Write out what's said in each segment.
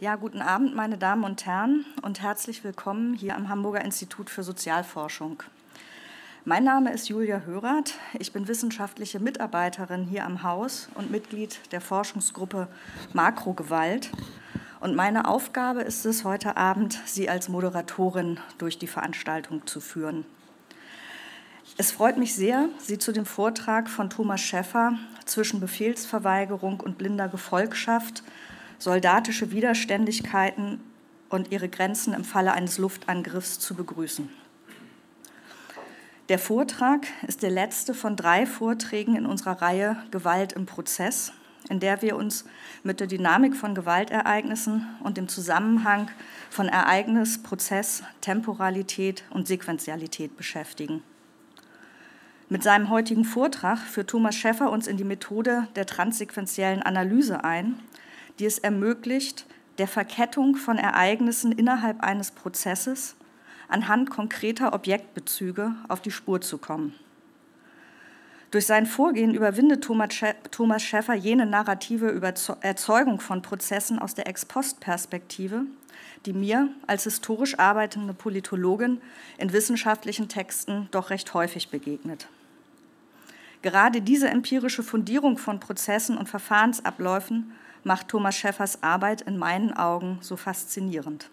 Ja, guten Abend, meine Damen und Herren, und herzlich willkommen hier am Hamburger Institut für Sozialforschung. Mein Name ist Julia Hörath. Ich bin wissenschaftliche Mitarbeiterin hier am Haus und Mitglied der Forschungsgruppe Makrogewalt. Und meine Aufgabe ist es, heute Abend Sie als Moderatorin durch die Veranstaltung zu führen. Es freut mich sehr, Sie zu dem Vortrag von Thomas Schäffer zwischen Befehlsverweigerung und blinder Gefolgschaft, soldatische Widerständigkeiten und ihre Grenzen im Falle eines Luftangriffs zu begrüßen. Der Vortrag ist der letzte von drei Vorträgen in unserer Reihe Gewalt im Prozess, in der wir uns mit der Dynamik von Gewaltereignissen und dem Zusammenhang von Ereignis, Prozess, Temporalität und Sequenzialität beschäftigen. Mit seinem heutigen Vortrag führt Thomas Schäffer uns in die Methode der transsequenziellen Analyse ein, die es ermöglicht, der Verkettung von Ereignissen innerhalb eines Prozesses anhand konkreter Objektbezüge auf die Spur zu kommen. Durch sein Vorgehen überwindet Thomas Schäffer jene narrative Erzeugung von Prozessen aus der Ex-Post-Perspektive, die mir als historisch arbeitende Politologin in wissenschaftlichen Texten doch recht häufig begegnet. Gerade diese empirische Fundierung von Prozessen und Verfahrensabläufen macht Thomas Schäffers Arbeit in meinen Augen so faszinierend.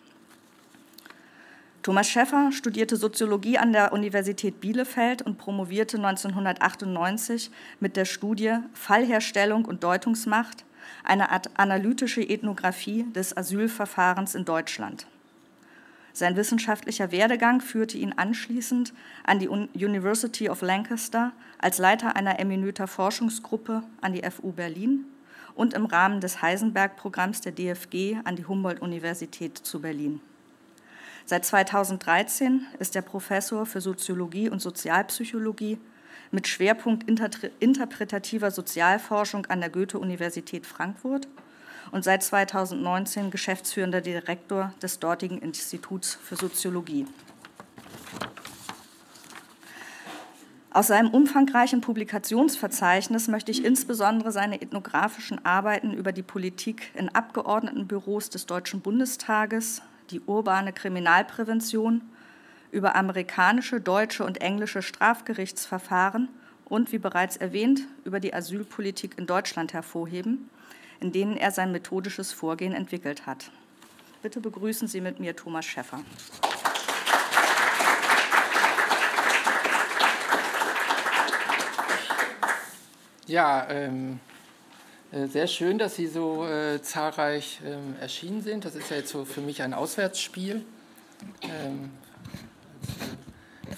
Thomas Schäffer studierte Soziologie an der Universität Bielefeld und promovierte 1998 mit der Studie Fallherstellung und Deutungsmacht, eine Art analytische Ethnographie des Asylverfahrens in Deutschland. Sein wissenschaftlicher Werdegang führte ihn anschließend an die University of Lancaster als Leiter einer Eminöter Forschungsgruppe an die FU Berlin und im Rahmen des Heisenberg-Programms der DFG an die Humboldt-Universität zu Berlin. Seit 2013 ist er Professor für Soziologie und Sozialpsychologie mit Schwerpunkt interpretativer Sozialforschung an der Goethe-Universität Frankfurt und seit 2019 geschäftsführender Direktor des dortigen Instituts für Soziologie. Aus seinem umfangreichen Publikationsverzeichnis möchte ich insbesondere seine ethnografischen Arbeiten über die Politik in Abgeordnetenbüros des Deutschen Bundestages, die urbane Kriminalprävention, über amerikanische, deutsche und englische Strafgerichtsverfahren und, wie bereits erwähnt, über die Asylpolitik in Deutschland hervorheben in denen er sein methodisches Vorgehen entwickelt hat. Bitte begrüßen Sie mit mir Thomas Schäffer. Ja, ähm, äh, sehr schön, dass Sie so äh, zahlreich ähm, erschienen sind. Das ist ja jetzt so für mich ein Auswärtsspiel. Ähm,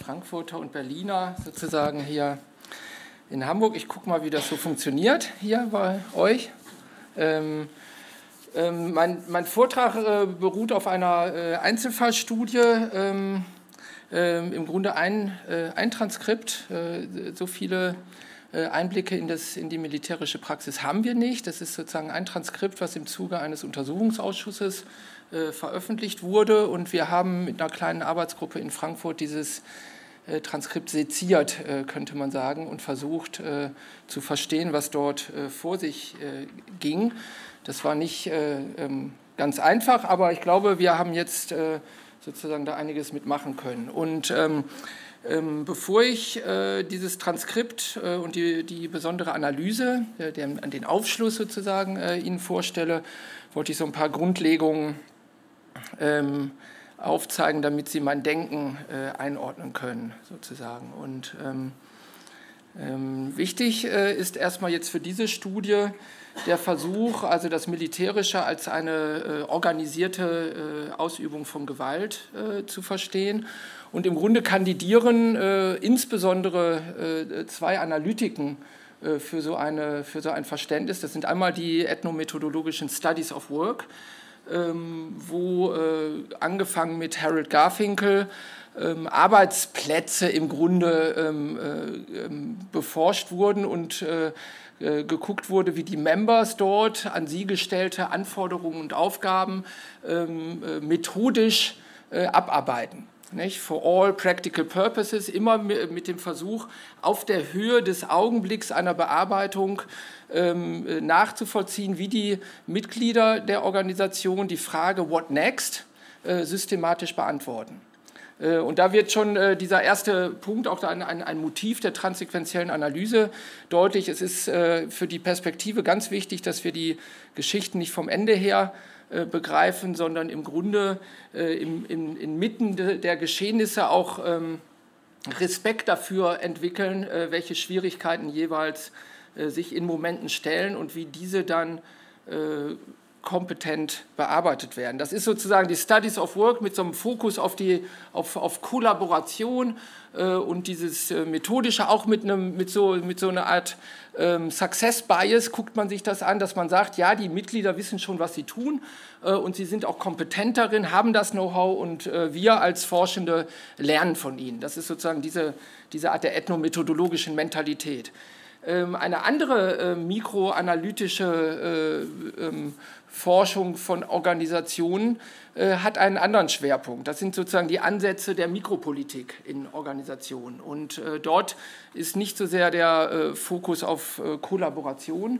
Frankfurter und Berliner sozusagen hier in Hamburg. Ich gucke mal, wie das so funktioniert hier bei euch. Ähm, ähm, mein, mein, Vortrag äh, beruht auf einer äh, Einzelfallstudie, ähm, äh, im Grunde ein, äh, ein Transkript. Äh, so viele Einblicke in, das, in die militärische Praxis haben wir nicht. Das ist sozusagen ein Transkript, was im Zuge eines Untersuchungsausschusses veröffentlicht wurde. Und wir haben mit einer kleinen Arbeitsgruppe in Frankfurt dieses Transkript seziert, könnte man sagen, und versucht zu verstehen, was dort vor sich ging. Das war nicht ähm, ganz einfach, aber ich glaube, wir haben jetzt sozusagen da einiges mitmachen können. Und ähm, ähm, bevor ich äh, dieses Transkript äh, und die, die, besondere Analyse, äh, den, den, Aufschluss sozusagen Ihnen vorstelle, wollte ich so ein paar Grundlegungen ähm, aufzeigen, damit Sie mein Denken einordnen können, sozusagen. Und ähm, ähm, wichtig äh, ist erstmal jetzt für diese Studie der Versuch, also das Militärische als eine äh, organisierte äh, Ausübung von Gewalt zu verstehen. Und im Grunde kandidieren insbesondere zwei Analytiken für so, eine, für so ein Verständnis. Das sind einmal die ethnomethodologischen Studies of Work, ähm, wo angefangen mit Harold Garfinkel ähm, Arbeitsplätze im Grunde ähm, äh, ähm, beforscht wurden und äh, äh, geguckt wurde, wie die Members dort an sie gestellte Anforderungen und Aufgaben ähm, äh, methodisch äh, abarbeiten. Nicht? For all practical purposes, immer mit dem Versuch, auf der Höhe des Augenblicks einer Bearbeitung ähm, nachzuvollziehen, wie die Mitglieder der Organisation die Frage What next äh, systematisch beantworten. Äh, und da wird schon äh, dieser erste Punkt, auch ein, ein, ein, Motiv der transsequenziellen Analyse deutlich. Es ist äh, für die Perspektive ganz wichtig, dass wir die Geschichten nicht vom Ende her begreifen, sondern im Grunde im, in, inmitten der Geschehnisse auch ähm, Respekt dafür entwickeln, welche Schwierigkeiten jeweils sich in Momenten stellen und wie diese dann kompetent bearbeitet werden. Das ist sozusagen die Studies of Work mit so einem Fokus auf, die, auf, auf Kollaboration äh, und dieses äh, Methodische, auch mit, einem, mit, so, mit so einer Art ähm, Success Bias guckt man sich das an, dass man sagt, ja, die Mitglieder wissen schon, was sie tun äh, und sie sind auch kompetent darin, haben das Know-how und äh, wir als Forschende lernen von ihnen. Das ist sozusagen diese, diese Art der ethnomethodologischen Mentalität. Ähm, eine andere äh, mikroanalytische äh, ähm, Forschung von Organisationen äh, hat einen anderen Schwerpunkt. Das sind sozusagen die Ansätze der Mikropolitik in Organisationen. Und dort ist nicht so sehr der Fokus auf Kollaboration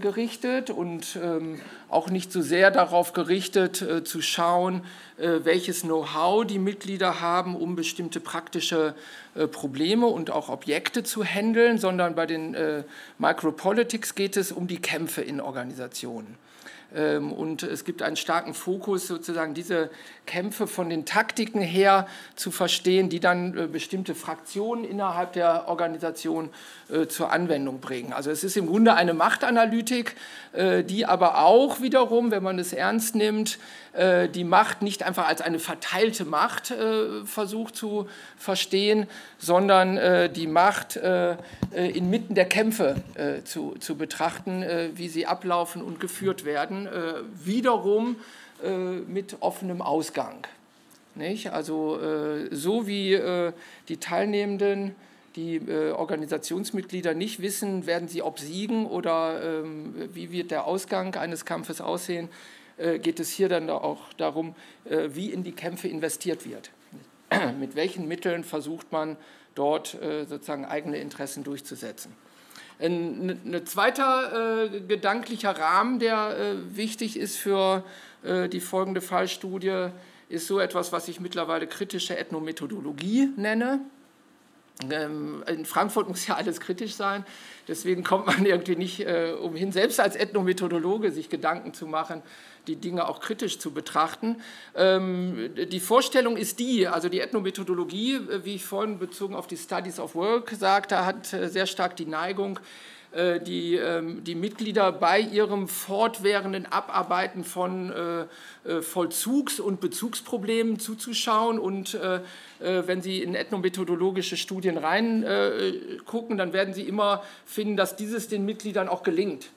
gerichtet und ähm, auch nicht so sehr darauf gerichtet, zu schauen, welches Know-how die Mitglieder haben, um bestimmte praktische äh, Probleme und auch Objekte zu handeln, sondern bei den äh, Micropolitics geht es um die Kämpfe in Organisationen. Ähm, und es gibt einen starken Fokus, sozusagen diese Kämpfe von den Taktiken her zu verstehen, die dann äh, bestimmte Fraktionen innerhalb der Organisation äh, zur Anwendung bringen. Also es ist im Grunde eine Machtanalytik, äh, die aber auch wiederum, wenn man es ernst nimmt, die Macht nicht einfach als eine verteilte Macht versucht zu verstehen, sondern die Macht inmitten der Kämpfe zu, zu betrachten, wie sie ablaufen und geführt werden. Wiederum äh, mit offenem Ausgang. Nicht? Also äh, so wie äh, die Teilnehmenden, die Organisationsmitglieder nicht wissen, werden sie obsiegen oder ähm, wie wird der Ausgang eines Kampfes aussehen, geht es hier dann auch darum, wie in die Kämpfe investiert wird. Mit welchen Mitteln versucht man dort sozusagen eigene Interessen durchzusetzen. Ein, ein zweiter äh, gedanklicher Rahmen, der äh, wichtig ist für äh, die folgende Fallstudie ist so etwas, was ich mittlerweile kritische Ethnomethodologie nenne. Ähm, in Frankfurt muss ja alles kritisch sein, deswegen kommt man irgendwie nicht äh, umhin, selbst als Ethnomethodologe sich Gedanken zu machen, die Dinge auch kritisch zu betrachten. Ähm, die Vorstellung ist die, also die Ethnomethodologie, äh, wie ich vorhin bezogen auf die Studies of Work sagte, hat sehr stark die Neigung, äh, die, ähm, die Mitglieder bei ihrem fortwährenden Abarbeiten von äh, äh, Vollzugs- und Bezugsproblemen zuzuschauen. Und wenn Sie in ethnomethodologische Studien reingucken, dann werden Sie immer finden, dass dieses den Mitgliedern auch gelingt.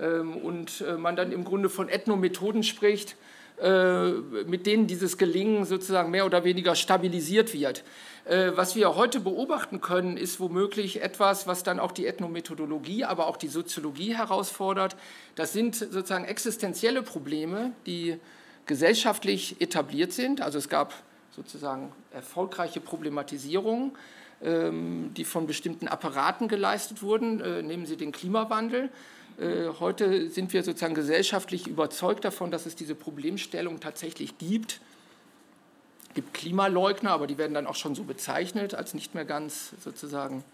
Ähm, und man dann im Grunde von Ethnomethoden spricht, mit denen dieses Gelingen sozusagen mehr oder weniger stabilisiert wird. Äh, was wir heute beobachten können, ist womöglich etwas, was dann auch die Ethnomethodologie, aber auch die Soziologie herausfordert. Das sind sozusagen existenzielle Probleme, die gesellschaftlich etabliert sind. Also es gab sozusagen erfolgreiche Problematisierungen, ähm, die von bestimmten Apparaten geleistet wurden. Äh, nehmen Sie den Klimawandel. Äh, heute sind wir sozusagen gesellschaftlich überzeugt davon, dass es diese Problemstellung tatsächlich gibt gibt Klimaleugner, aber die werden dann auch schon so bezeichnet als nicht mehr ganz sozusagen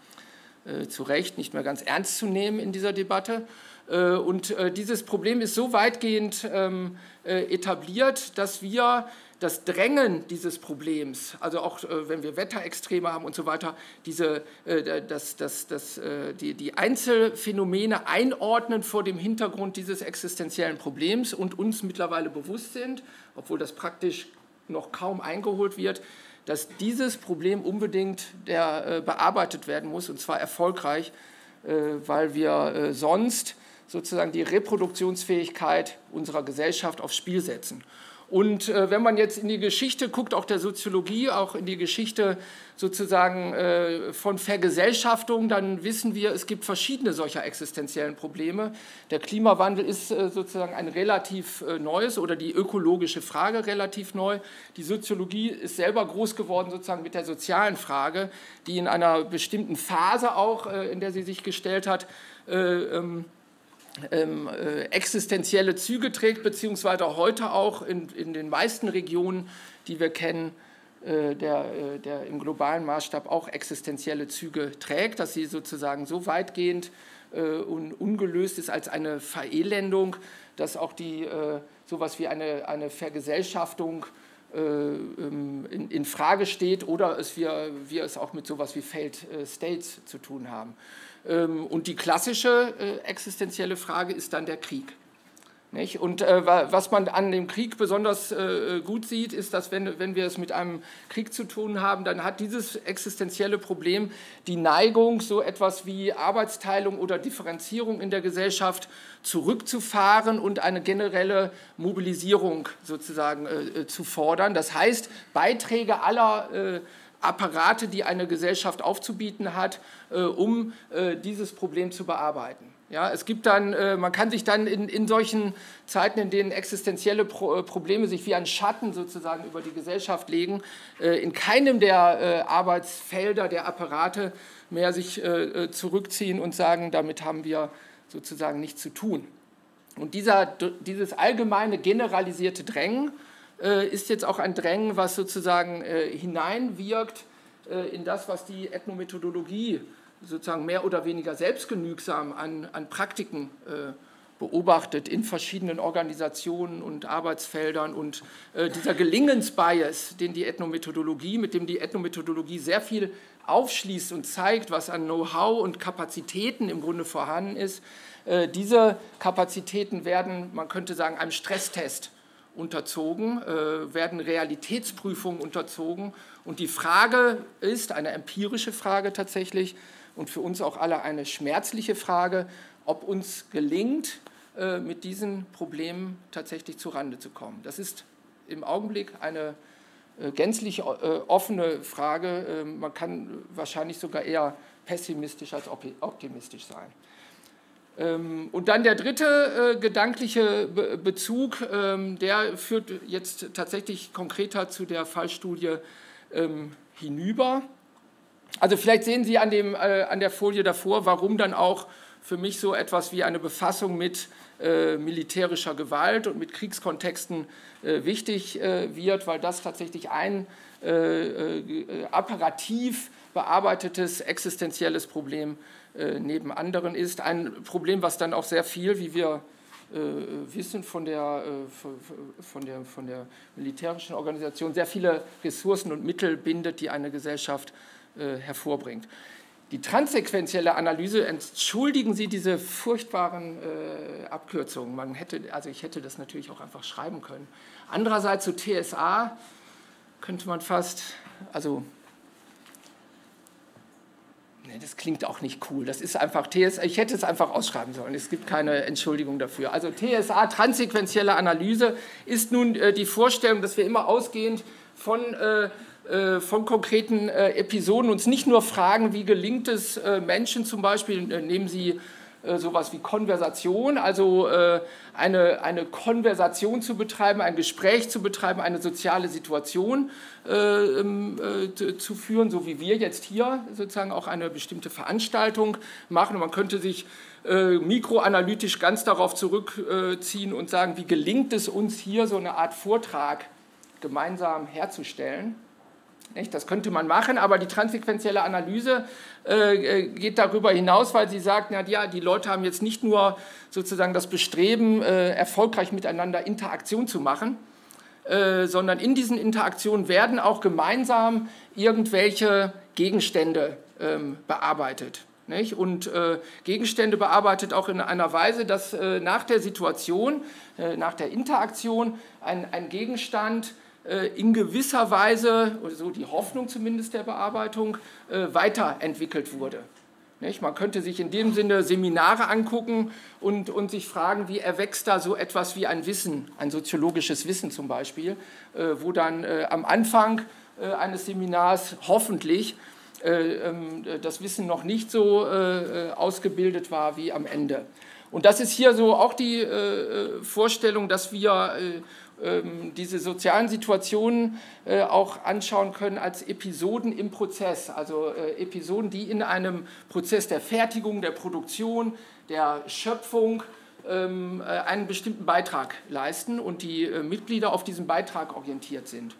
äh, zu Recht, nicht mehr ganz ernst zu nehmen in dieser Debatte. Äh, und äh, dieses Problem ist so weitgehend ähm, äh, etabliert, dass wir das Drängen dieses Problems, also auch äh, wenn wir Wetterextreme haben und so weiter, diese, äh, das, das, das, die, die Einzelfänomene einordnen vor dem Hintergrund dieses existenziellen Problems und uns mittlerweile bewusst sind, obwohl das praktisch noch kaum eingeholt wird, dass dieses Problem unbedingt der, äh, bearbeitet werden muss, und zwar erfolgreich, äh, weil wir äh, sonst sozusagen die Reproduktionsfähigkeit unserer Gesellschaft aufs Spiel setzen. Und äh, wenn man jetzt in die Geschichte guckt, auch der Soziologie, auch in die Geschichte sozusagen äh, von Vergesellschaftung, dann wissen wir, es gibt verschiedene solcher existenziellen Probleme. Der Klimawandel ist äh, sozusagen ein relativ äh, neues oder die ökologische Frage relativ neu. Die Soziologie ist selber groß geworden sozusagen mit der sozialen Frage, die in einer bestimmten Phase auch, äh, in der sie sich gestellt hat, äh, ähm, ähm, äh, existenzielle Züge trägt, beziehungsweise heute auch in, in den meisten Regionen, die wir kennen, äh, der, äh, der im globalen Maßstab auch existenzielle Züge trägt, dass sie sozusagen so weitgehend äh, und ungelöst ist als eine Verelendung, dass auch die äh, sowas wie eine, eine Vergesellschaftung äh, ähm, in, in, Frage steht oder es wir, wir es auch mit sowas wie Failed States zu tun haben. Ähm, und die klassische äh, existenzielle Frage ist dann der Krieg. Nicht? Und äh, was man an dem Krieg besonders äh, gut sieht, ist, dass wenn, wenn wir es mit einem Krieg zu tun haben, dann hat dieses existenzielle Problem die Neigung, so etwas wie Arbeitsteilung oder Differenzierung in der Gesellschaft zurückzufahren und eine generelle Mobilisierung sozusagen äh, zu fordern. Das heißt, Beiträge aller äh, Apparate, die eine Gesellschaft aufzubieten hat, äh, um äh, dieses Problem zu bearbeiten. Ja, es gibt dann, äh, man kann sich dann in, in solchen Zeiten, in denen existenzielle Pro Probleme sich wie ein Schatten sozusagen über die Gesellschaft legen, in keinem der Arbeitsfelder der Apparate mehr sich zurückziehen und sagen, damit haben wir sozusagen nichts zu tun. Und dieser, dieses allgemeine generalisierte Drängen äh, ist jetzt auch ein Drängen, was sozusagen äh, hineinwirkt äh, in das, was die Ethnomethodologie sozusagen mehr oder weniger selbstgenügsam an, an Praktiken beobachtet in verschiedenen Organisationen und Arbeitsfeldern. Und äh, dieser Gelingensbias, den die Ethnomethodologie, mit dem die Ethnomethodologie sehr viel aufschließt und zeigt, was an Know-how und Kapazitäten im Grunde vorhanden ist, äh, diese Kapazitäten werden, man könnte sagen, einem Stresstest unterzogen, äh, werden Realitätsprüfungen unterzogen. Und die Frage ist, eine empirische Frage tatsächlich und für uns auch alle eine schmerzliche Frage, ob uns gelingt, äh, mit diesen Problemen tatsächlich zurande zu kommen. Das ist im Augenblick eine äh, gänzlich offene Frage. Man kann wahrscheinlich sogar eher pessimistisch als optimistisch sein. Ähm, und dann der dritte äh, gedankliche Bezug, ähm, der führt jetzt tatsächlich konkreter zu der Fallstudie ähm, hinüber. Also vielleicht sehen Sie an, dem, äh, an der Folie davor, warum dann auch für mich so etwas wie eine Befassung mit äh, militärischer Gewalt und mit Kriegskontexten wichtig wird, weil das tatsächlich ein apparativ bearbeitetes existenzielles Problem ist neben anderen ist. Ein Problem, was dann auch sehr viel, wie wir äh, wissen von der, äh, von, der, von der militärischen Organisation, sehr viele Ressourcen und Mittel bindet, die eine Gesellschaft äh, hervorbringt. Die transsequentielle Analyse, entschuldigen Sie diese furchtbaren äh, Abkürzungen. Man hätte, also ich hätte das natürlich auch einfach schreiben können. Andererseits zu TSA könnte man fast, also Das klingt auch nicht cool. Das ist einfach TSA. Ich hätte es einfach ausschreiben sollen. Es gibt keine Entschuldigung dafür. Also TSA, transsequentielle Analyse, ist nun äh, die Vorstellung, dass wir immer ausgehend von, äh, äh, von konkreten äh, Episoden uns nicht nur fragen, wie gelingt es äh, Menschen zum Beispiel, nehmen Sie sowas wie Konversation, also äh, eine, eine Konversation zu betreiben, ein Gespräch zu betreiben, eine soziale Situation äh, ähm, zu führen, so wie wir jetzt hier sozusagen auch eine bestimmte Veranstaltung machen. Und man könnte sich mikroanalytisch ganz darauf zurückziehen und sagen, wie gelingt es uns hier so eine Art Vortrag gemeinsam herzustellen. Das könnte man machen, aber die transsequentielle Analyse äh, äh, geht darüber hinaus, weil sie sagt, na, ja, die Leute haben jetzt nicht nur sozusagen das Bestreben, äh, erfolgreich miteinander Interaktion zu machen, sondern in diesen Interaktionen werden auch gemeinsam irgendwelche Gegenstände ähm, bearbeitet. Nicht? Und äh, Gegenstände bearbeitet auch in einer Weise, dass äh, nach der Situation, äh, nach der Interaktion ein, ein Gegenstand äh, in gewisser Weise, oder so die Hoffnung zumindest der Bearbeitung, äh, weiterentwickelt wurde. Man könnte sich in dem Sinne Seminare angucken und, und sich fragen, wie erwächst da so etwas wie ein Wissen, ein soziologisches Wissen zum Beispiel, äh, wo dann äh, am Anfang äh, eines Seminars hoffentlich äh, ähm, das Wissen noch nicht so äh, äh, ausgebildet war wie am Ende. Und das ist hier so auch die Vorstellung, dass wir diese sozialen Situationen äh, auch anschauen können als Episoden im Prozess, also äh, Episoden, die in einem Prozess der Fertigung, der Produktion, der Schöpfung ähm, äh, einen bestimmten Beitrag leisten und die Mitglieder auf diesen Beitrag orientiert sind.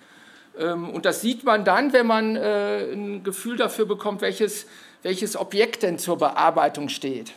Ähm, und das sieht man dann, wenn man ein Gefühl dafür bekommt, welches, welches Objekt denn zur Bearbeitung steht.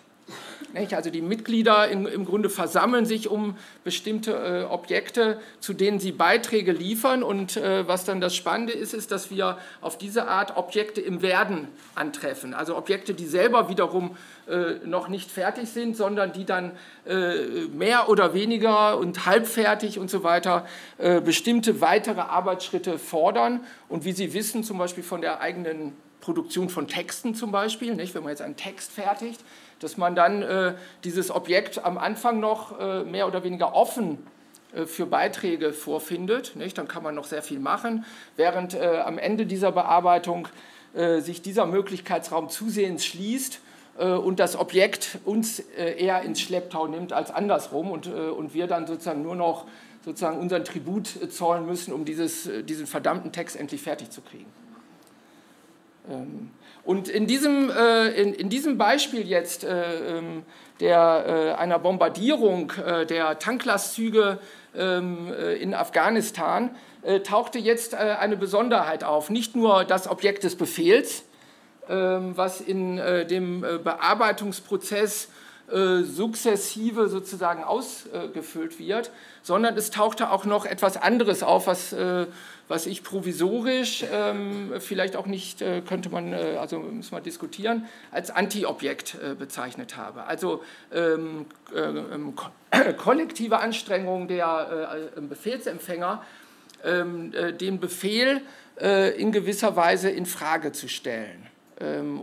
Also die Mitglieder im, im Grunde versammeln sich um bestimmte äh, Objekte, zu denen sie Beiträge liefern. Und äh, was dann das Spannende ist, ist, dass wir auf diese Art Objekte im Werden antreffen. Also Objekte, die selber wiederum äh, noch nicht fertig sind, sondern die dann äh, mehr oder weniger und halbfertig und so weiter äh, bestimmte weitere Arbeitsschritte fordern. Und wie Sie wissen, zum Beispiel von der eigenen Produktion von Texten zum Beispiel, nicht? wenn man jetzt einen Text fertigt, dass man dann äh, dieses Objekt am Anfang noch äh, mehr oder weniger offen äh, für Beiträge vorfindet. Nicht? Dann kann man noch sehr viel machen, während äh, am Ende dieser Bearbeitung äh, sich dieser Möglichkeitsraum zusehends schließt und das Objekt uns eher ins Schlepptau nimmt als andersrum und, und wir dann sozusagen nur noch sozusagen unseren Tribut zollen müssen, um dieses, diesen verdammten Text endlich fertig zu kriegen. Ähm, und in diesem, äh, in, diesem Beispiel jetzt äh, ähm, der, äh, einer Bombardierung der Tanklastzüge ähm, in Afghanistan tauchte jetzt eine Besonderheit auf. Nicht nur das Objekt des Befehls, was in dem Bearbeitungsprozess sukzessive sozusagen ausgefüllt wird, sondern es tauchte auch noch etwas anderes auf, was was ich provisorisch, ähm, vielleicht auch nicht, äh, könnte man, äh, also müssen wir diskutieren, als Anti-Objekt äh, bezeichnet habe. Also ähm, äh, ähm, kollektive Anstrengung der äh, Befehlsempfänger, ähm, äh, den Befehl in gewisser Weise in Frage zu stellen.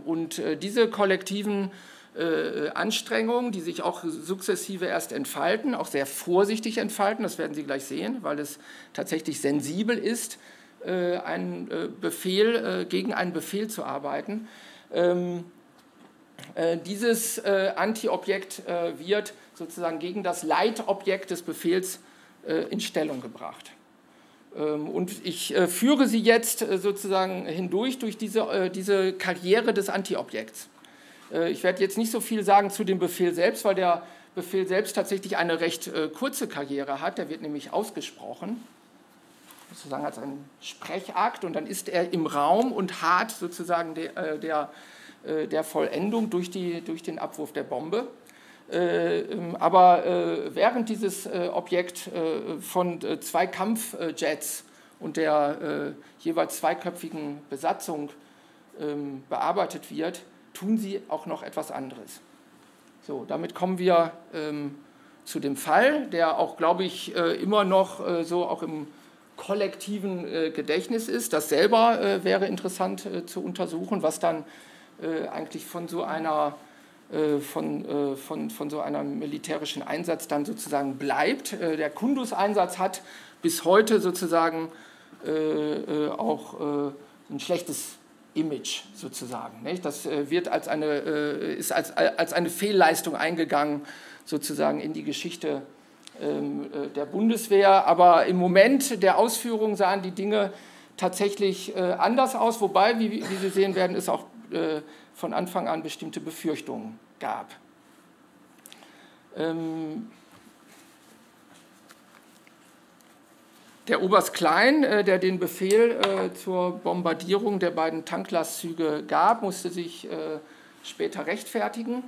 Und diese kollektiven Anstrengungen, die sich auch sukzessive erst entfalten, auch sehr vorsichtig entfalten, das werden Sie gleich sehen, weil es tatsächlich sensibel ist, äh, einen äh, Befehl, äh, gegen einen Befehl zu arbeiten. Ähm, dieses Anti-Objekt wird sozusagen gegen das Leitobjekt des Befehls in Stellung gebracht. Ähm, und ich führe Sie jetzt sozusagen hindurch durch diese, diese Karriere des Anti-Objekts. Ich werde jetzt nicht so viel sagen zu dem Befehl selbst, weil der Befehl selbst tatsächlich eine recht kurze Karriere hat. Der wird nämlich ausgesprochen sozusagen als ein Sprechakt und dann ist er im Raum und hart sozusagen der, äh, der, äh, der Vollendung durch, die, durch den Abwurf der Bombe. Äh, ähm, aber während dieses Objekt von zwei Kampfjets und der jeweils zweiköpfigen Besatzung ähm, bearbeitet wird, tun sie auch noch etwas anderes. So, damit kommen wir ähm, zu dem Fall, der auch, glaube ich, immer noch so auch im kollektiven äh, Gedächtnis ist. Das selber äh, wäre interessant äh, zu untersuchen, was dann eigentlich von so einer von, von, von so einem militärischen Einsatz dann sozusagen bleibt. der Kundus-Einsatz hat bis heute sozusagen auch ein schlechtes Image sozusagen. Das wird als eine, ist als, als eine Fehlleistung eingegangen sozusagen in die Geschichte ähm, äh, der Bundeswehr. Aber im Moment der Ausführung sahen die Dinge tatsächlich äh, anders aus, wobei, wie, wie Sie sehen werden, es auch äh, von Anfang an bestimmte Befürchtungen gab. Ähm, der Oberst Klein, der den Befehl zur Bombardierung der beiden Tanklastzüge gab, musste sich später rechtfertigen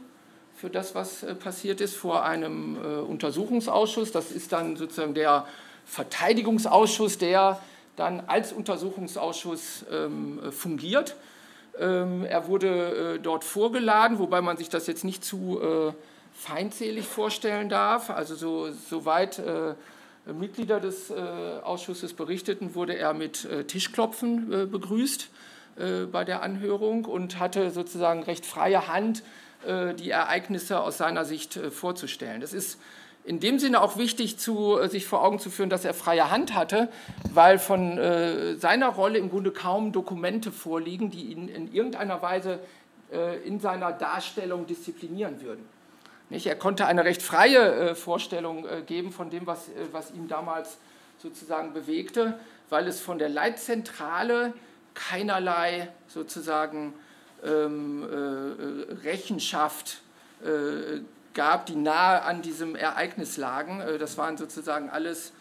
für das, was äh, passiert ist, vor einem äh, Untersuchungsausschuss. Das ist dann sozusagen der Verteidigungsausschuss, der dann als Untersuchungsausschuss ähm, fungiert. Ähm, er wurde äh, dort vorgeladen, wobei man sich das jetzt nicht zu feindselig vorstellen darf. Also so, soweit Mitglieder des Ausschusses berichteten, wurde er mit Tischklopfen begrüßt äh, bei der Anhörung und hatte sozusagen recht freie Hand, äh, die Ereignisse aus seiner Sicht äh, vorzustellen. Das ist in dem Sinne auch wichtig, zu, äh, sich vor Augen zu führen, dass er freie Hand hatte, weil von äh, seiner Rolle im Grunde kaum Dokumente vorliegen, die ihn in irgendeiner Weise äh, in seiner Darstellung disziplinieren würden. Nicht? Er konnte eine recht freie äh, Vorstellung äh, geben von dem, was, äh, was ihn damals sozusagen bewegte, weil es von der Leitzentrale keinerlei sozusagen ähm, Rechenschaft gab, die nahe an diesem Ereignis lagen. das waren sozusagen alles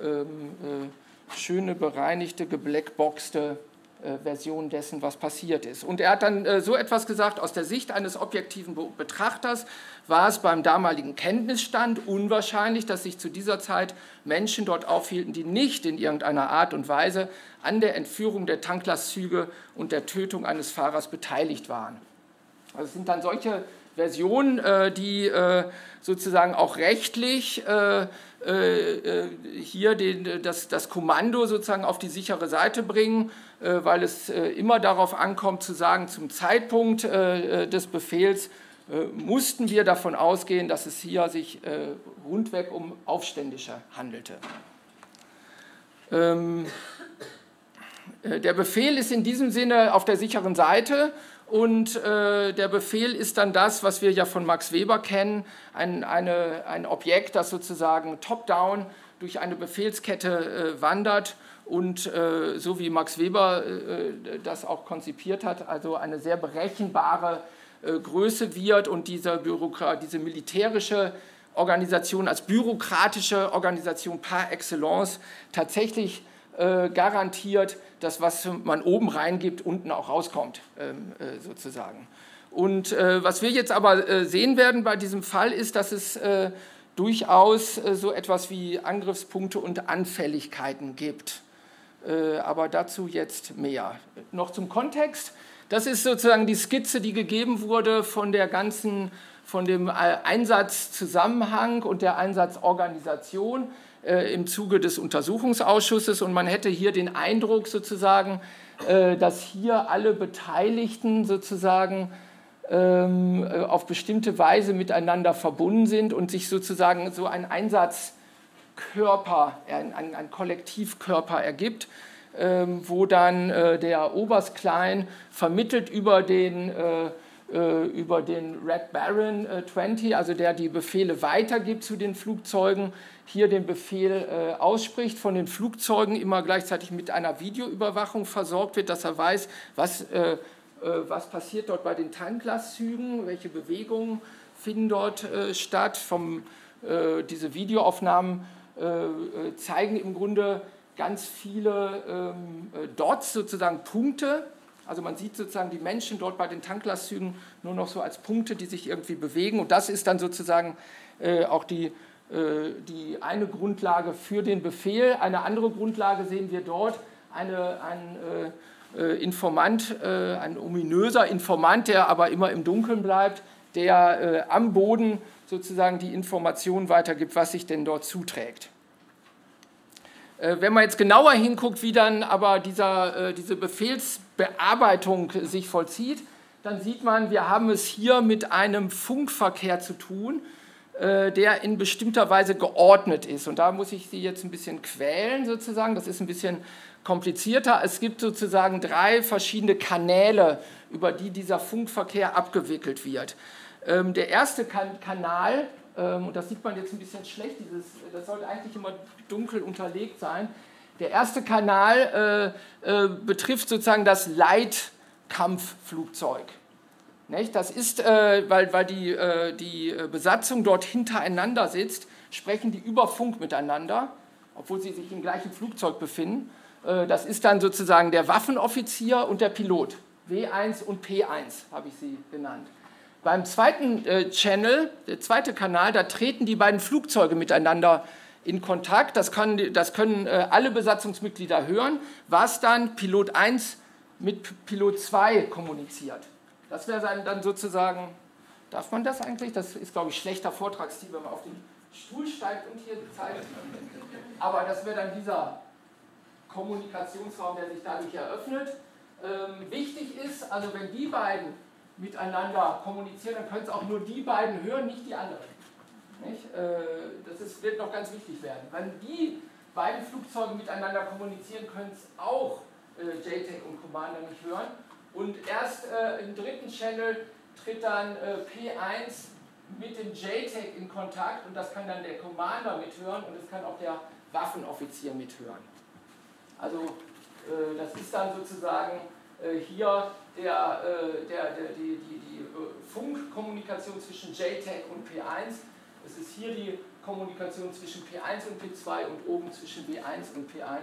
ähm, schöne, bereinigte, geblackboxte äh, Version dessen, was passiert ist. Und er hat dann äh, so etwas gesagt, aus der Sicht eines objektiven Betrachters war es beim damaligen Kenntnisstand unwahrscheinlich, dass sich zu dieser Zeit Menschen dort aufhielten, die nicht in irgendeiner Art und Weise an der Entführung der Tanklastzüge und der Tötung eines Fahrers beteiligt waren. Also es sind dann solche Versionen, äh, die sozusagen auch rechtlich hier den, das, das Kommando sozusagen auf die sichere Seite bringen äh, weil es äh, immer darauf ankommt zu sagen, zum Zeitpunkt äh, des Befehls mussten wir davon ausgehen, dass es hier sich rundweg um Aufständische handelte. Ähm, der Befehl ist in diesem Sinne auf der sicheren Seite und der Befehl ist dann das, was wir ja von Max Weber kennen, ein, eine, ein Objekt, das sozusagen top-down durch eine Befehlskette wandert und äh, so wie Max Weber äh, das auch konzipiert hat, also eine sehr berechenbare äh, Größe wird und diese, Bürokrat diese militärische Organisation als bürokratische Organisation par excellence tatsächlich äh, garantiert, dass was man oben reingibt, unten auch rauskommt, ähm, äh, sozusagen. Und äh, was wir jetzt aber sehen werden bei diesem Fall ist, dass es durchaus so etwas wie Angriffspunkte und Anfälligkeiten gibt. Äh, aber dazu jetzt mehr. Noch zum Kontext. Das ist sozusagen die Skizze, die gegeben wurde von der ganzen, von dem äh, Einsatzzusammenhang und der Einsatzorganisation äh, im Zuge des Untersuchungsausschusses. Und man hätte hier den Eindruck sozusagen, dass hier alle Beteiligten sozusagen ähm, auf bestimmte Weise miteinander verbunden sind und sich sozusagen so ein Einsatz Körper, ein, ein, ein Kollektivkörper ergibt, ähm, wo dann äh, der Oberst Klein vermittelt über den, äh, äh über den Red Baron äh, 20, also der die Befehle weitergibt zu den Flugzeugen, hier den Befehl äh, ausspricht, von den Flugzeugen immer gleichzeitig mit einer Videoüberwachung versorgt wird, dass er weiß, was, äh, was passiert dort bei den Tanklastzügen, welche Bewegungen finden dort statt. Vom, diese Videoaufnahmen äh, äh, zeigen im Grunde ganz viele ähm, äh, Dots, sozusagen Punkte. Also man sieht sozusagen die Menschen dort bei den Tanklastzügen nur noch so als Punkte, die sich irgendwie bewegen. Und das ist dann sozusagen auch die, die eine Grundlage für den Befehl. Eine andere Grundlage sehen wir dort, eine, ein Informant, ein ominöser Informant, der aber immer im Dunkeln bleibt, der am Boden sozusagen die Information weitergibt, was sich denn dort zuträgt. Äh, wenn man jetzt genauer hinguckt, wie dann aber dieser, äh, diese Befehlsbearbeitung sich vollzieht, dann sieht man, wir haben es hier mit einem Funkverkehr zu tun, äh, der in bestimmter Weise geordnet ist. Und da muss ich Sie jetzt ein bisschen quälen sozusagen, das ist ein bisschen komplizierter. Es gibt sozusagen drei verschiedene Kanäle, über die dieser Funkverkehr abgewickelt wird. Ähm, der erste kan Kanal, ähm, und das sieht man jetzt ein bisschen schlecht, dieses, das sollte eigentlich immer dunkel unterlegt sein. Der erste Kanal äh, äh, betrifft sozusagen das Leitkampfflugzeug. Nicht? Das ist, äh, weil, weil die, äh, die Besatzung dort hintereinander sitzt, sprechen die über Funk miteinander, obwohl sie sich im gleichen Flugzeug befinden. Äh, das ist dann sozusagen der Waffenoffizier und der Pilot. W1 und P1 habe ich sie genannt. Beim zweiten äh, Channel, der zweite Kanal, da treten die beiden Flugzeuge miteinander in Kontakt. Das, kann, das können äh, alle Besatzungsmitglieder hören, was dann Pilot 1 mit Pilot 2 kommuniziert. Das wäre dann sozusagen, darf man das eigentlich? Das ist, glaube ich, schlechter Vortragsstil, wenn man auf den Stuhl steigt und hier zeigt. Aber das wäre dann dieser Kommunikationsraum, der sich dadurch eröffnet. ähm, wichtig ist, also wenn die beiden miteinander kommunizieren, dann können es auch nur die beiden hören, nicht die anderen. Nicht? Äh, das ist, wird noch ganz wichtig werden. Wenn die beiden Flugzeuge miteinander kommunizieren, können es auch äh, JTAG und Commander nicht hören. Und erst äh, im dritten Channel tritt dann äh, P1 mit dem JTAG in Kontakt und das kann dann der Commander mithören und es kann auch der Waffenoffizier mithören. Also äh, das ist dann sozusagen äh, hier der, äh, der, der, die, die, die Funkkommunikation zwischen JTAG und P1. Es ist hier die Kommunikation zwischen P1 und P2 und oben zwischen W1 und P1,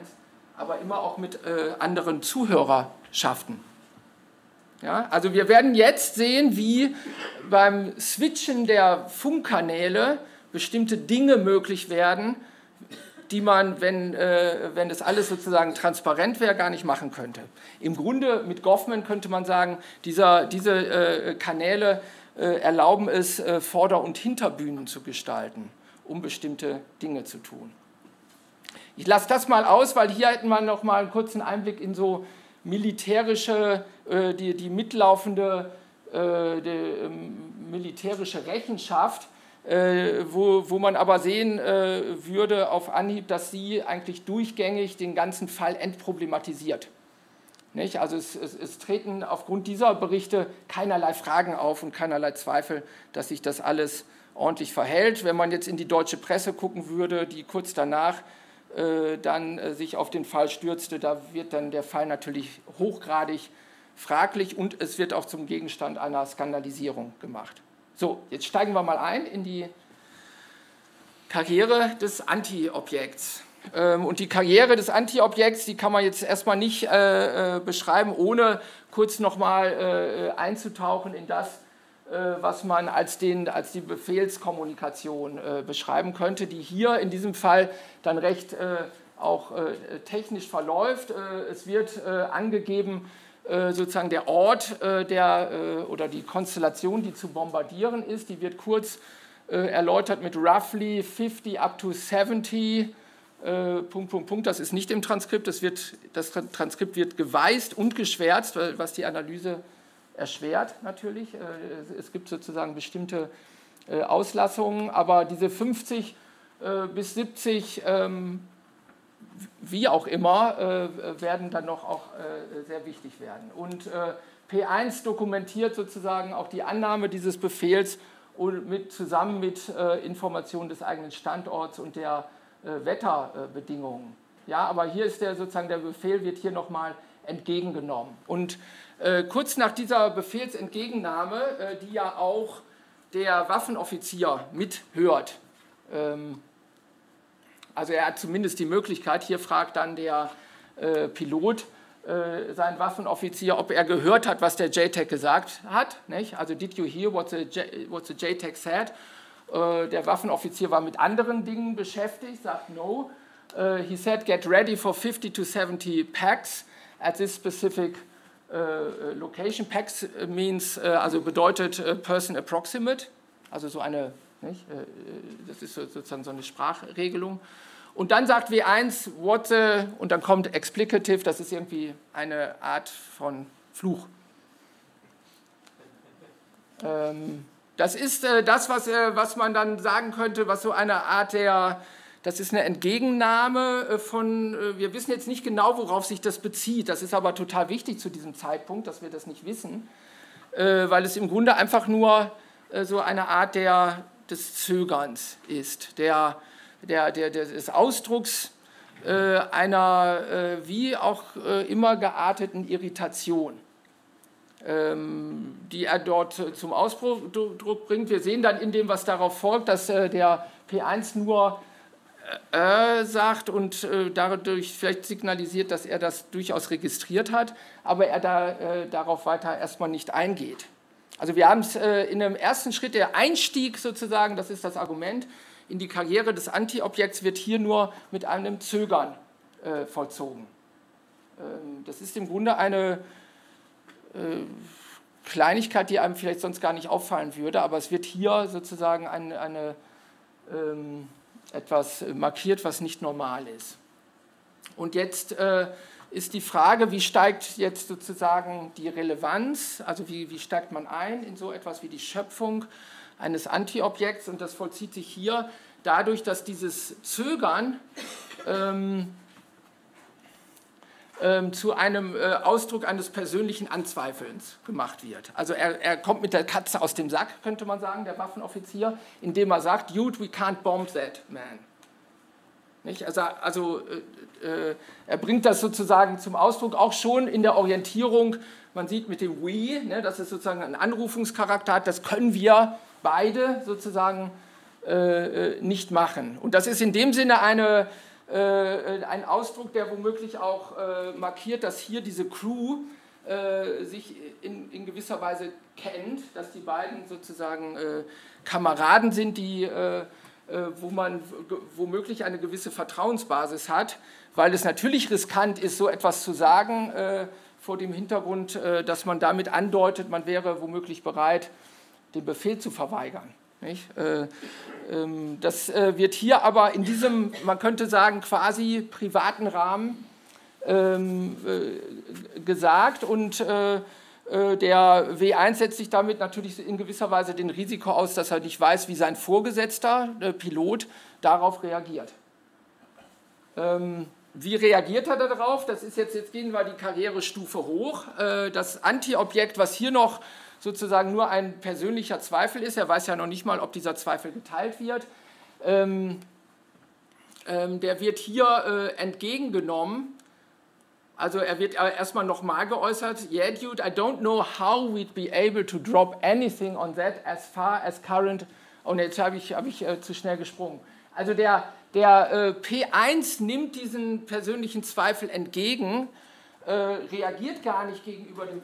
aber immer auch mit äh, anderen Zuhörerschaften. Ja, also wir werden jetzt sehen, wie beim Switchen der Funkkanäle bestimmte Dinge möglich werden, die man, wenn, äh, wenn das alles sozusagen transparent wäre, gar nicht machen könnte. Im Grunde mit Goffman könnte man sagen, dieser, diese äh, Kanäle äh, erlauben es, äh, Vorder- und Hinterbühnen zu gestalten, um bestimmte Dinge zu tun. Ich lasse das mal aus, weil hier hätten wir noch mal einen kurzen Einblick in so militärische, äh, die, die mitlaufende äh, die, ähm, militärische Rechenschaft äh, wo, wo man aber sehen äh, würde auf Anhieb, dass sie eigentlich durchgängig den ganzen Fall entproblematisiert. Nicht? Also es, es, es, treten aufgrund dieser Berichte keinerlei Fragen auf und keinerlei Zweifel, dass sich das alles ordentlich verhält. Wenn man jetzt in die deutsche Presse gucken würde, die kurz danach dann äh, sich auf den Fall stürzte, da wird dann der Fall natürlich hochgradig fraglich und es wird auch zum Gegenstand einer Skandalisierung gemacht. So, jetzt steigen wir mal ein in die Karriere des Anti-Objekts. Ähm, und die Karriere des Anti-Objekts, die kann man jetzt erstmal nicht äh, äh, beschreiben, ohne kurz nochmal äh, einzutauchen in das, äh, was man als, den, als die Befehlskommunikation äh, beschreiben könnte, die hier in diesem Fall dann recht äh, auch technisch verläuft. es wird angegeben, äh, sozusagen der Ort äh, der, äh, oder die Konstellation, die zu bombardieren ist, die wird kurz erläutert mit roughly 50 up to 70. Punkt, Punkt, Punkt. Das ist nicht im Transkript. Das, wird, das Transkript wird geweißt und geschwärzt, was die Analyse erschwert natürlich. Es gibt sozusagen bestimmte Auslassungen, aber diese 50 bis 70 wie auch immer, äh, werden dann noch auch äh, sehr wichtig werden. Und äh, P1 dokumentiert sozusagen auch die Annahme dieses Befehls mit, zusammen mit äh, Informationen des eigenen Standorts und der äh, Wetterbedingungen. Ja, aber hier ist der sozusagen der Befehl wird hier nochmal entgegengenommen. Und äh, kurz nach dieser Befehlsentgegennahme, die ja auch der Waffenoffizier mithört, ähm, also er hat zumindest die Möglichkeit, hier fragt dann der äh, Pilot äh, seinen Waffenoffizier, ob er gehört hat, was der JTAG gesagt hat. Nicht? Also did you hear what the, what the JTAG said? Äh, der Waffenoffizier war mit anderen Dingen beschäftigt, sagt no. He said get ready for 50 to 70 packs at this specific location. Packs means, uh, also bedeutet person approximate, also so eine nicht? Äh, das ist sozusagen so eine Sprachregelung. Und dann sagt W1, what the, und dann kommt explicative, das ist irgendwie eine Art von Fluch. Ähm, das ist äh, das, was, äh, was man dann sagen könnte, was so eine Art der, das ist eine Entgegennahme von, wir wissen jetzt nicht genau, worauf sich das bezieht. Das ist aber total wichtig zu diesem Zeitpunkt, dass wir das nicht wissen, weil es im Grunde einfach nur so eine Art der des Zögerns ist, der, der, der, des Ausdrucks äh, einer äh, wie auch äh, immer gearteten Irritation, ähm, die er dort zum Ausdruck bringt. Wir sehen dann in dem, was darauf folgt, dass äh, der P1 nur äh, sagt und äh, dadurch vielleicht signalisiert, dass er das durchaus registriert hat, aber er da, darauf weiter erstmal nicht eingeht. Also wir haben es äh, in einem ersten Schritt, der Einstieg sozusagen, das ist das Argument, in die Karriere des Anti-Objekts wird hier nur mit einem Zögern äh, vollzogen. Ähm, das ist im Grunde eine äh, Kleinigkeit, die einem vielleicht sonst gar nicht auffallen würde, aber es wird hier sozusagen eine, eine ähm, etwas markiert, was nicht normal ist. Und jetzt äh, ist die Frage, wie steigt jetzt sozusagen die Relevanz, also wie, wie steigt man ein in so etwas wie die Schöpfung eines Antiobjekts und das vollzieht sich hier dadurch, dass dieses Zögern ähm, ähm, zu einem äh, Ausdruck eines persönlichen Anzweifelns gemacht wird. Also er, er, kommt mit der Katze aus dem Sack, könnte man sagen, der Waffenoffizier, indem er sagt, Dude, we can't bomb that man. Nicht? Also, also äh, äh, er bringt das sozusagen zum Ausdruck, auch schon in der Orientierung. Man sieht mit dem We, ne, dass es sozusagen einen Anrufungscharakter hat, das können wir beide sozusagen äh, äh nicht machen. Und das ist in dem Sinne eine, ein Ausdruck, der womöglich auch äh, markiert, dass hier diese Crew sich in, in, gewisser Weise kennt, dass die beiden sozusagen Kameraden sind, die äh, wo man womöglich eine gewisse Vertrauensbasis hat, weil es natürlich riskant ist, so etwas zu sagen äh, vor dem Hintergrund, äh, dass man damit andeutet, man wäre womöglich bereit, den Befehl zu verweigern. Ähm, das wird hier aber in diesem, man könnte sagen, quasi privaten Rahmen ähm, gesagt und äh, der W1 setzt sich damit natürlich in gewisser Weise den Risiko aus, dass er nicht weiß, wie sein Vorgesetzter, der Pilot, darauf reagiert. Ähm, wie reagiert er darauf? Das ist jetzt, jetzt gehen wir die Karrierestufe hoch. Äh, das Anti-Objekt, was hier noch sozusagen nur ein persönlicher Zweifel ist, er weiß ja noch nicht mal, ob dieser Zweifel geteilt wird, ähm, ähm, der wird hier äh, entgegengenommen. Also er wird erstmal nochmal geäußert, yeah dude, I don't know how we'd be able to drop anything on that as far as current, und jetzt habe ich, hab ich äh, zu schnell gesprungen. Also der, der äh, P1 nimmt diesen persönlichen Zweifel entgegen, äh, reagiert gar nicht gegenüber dem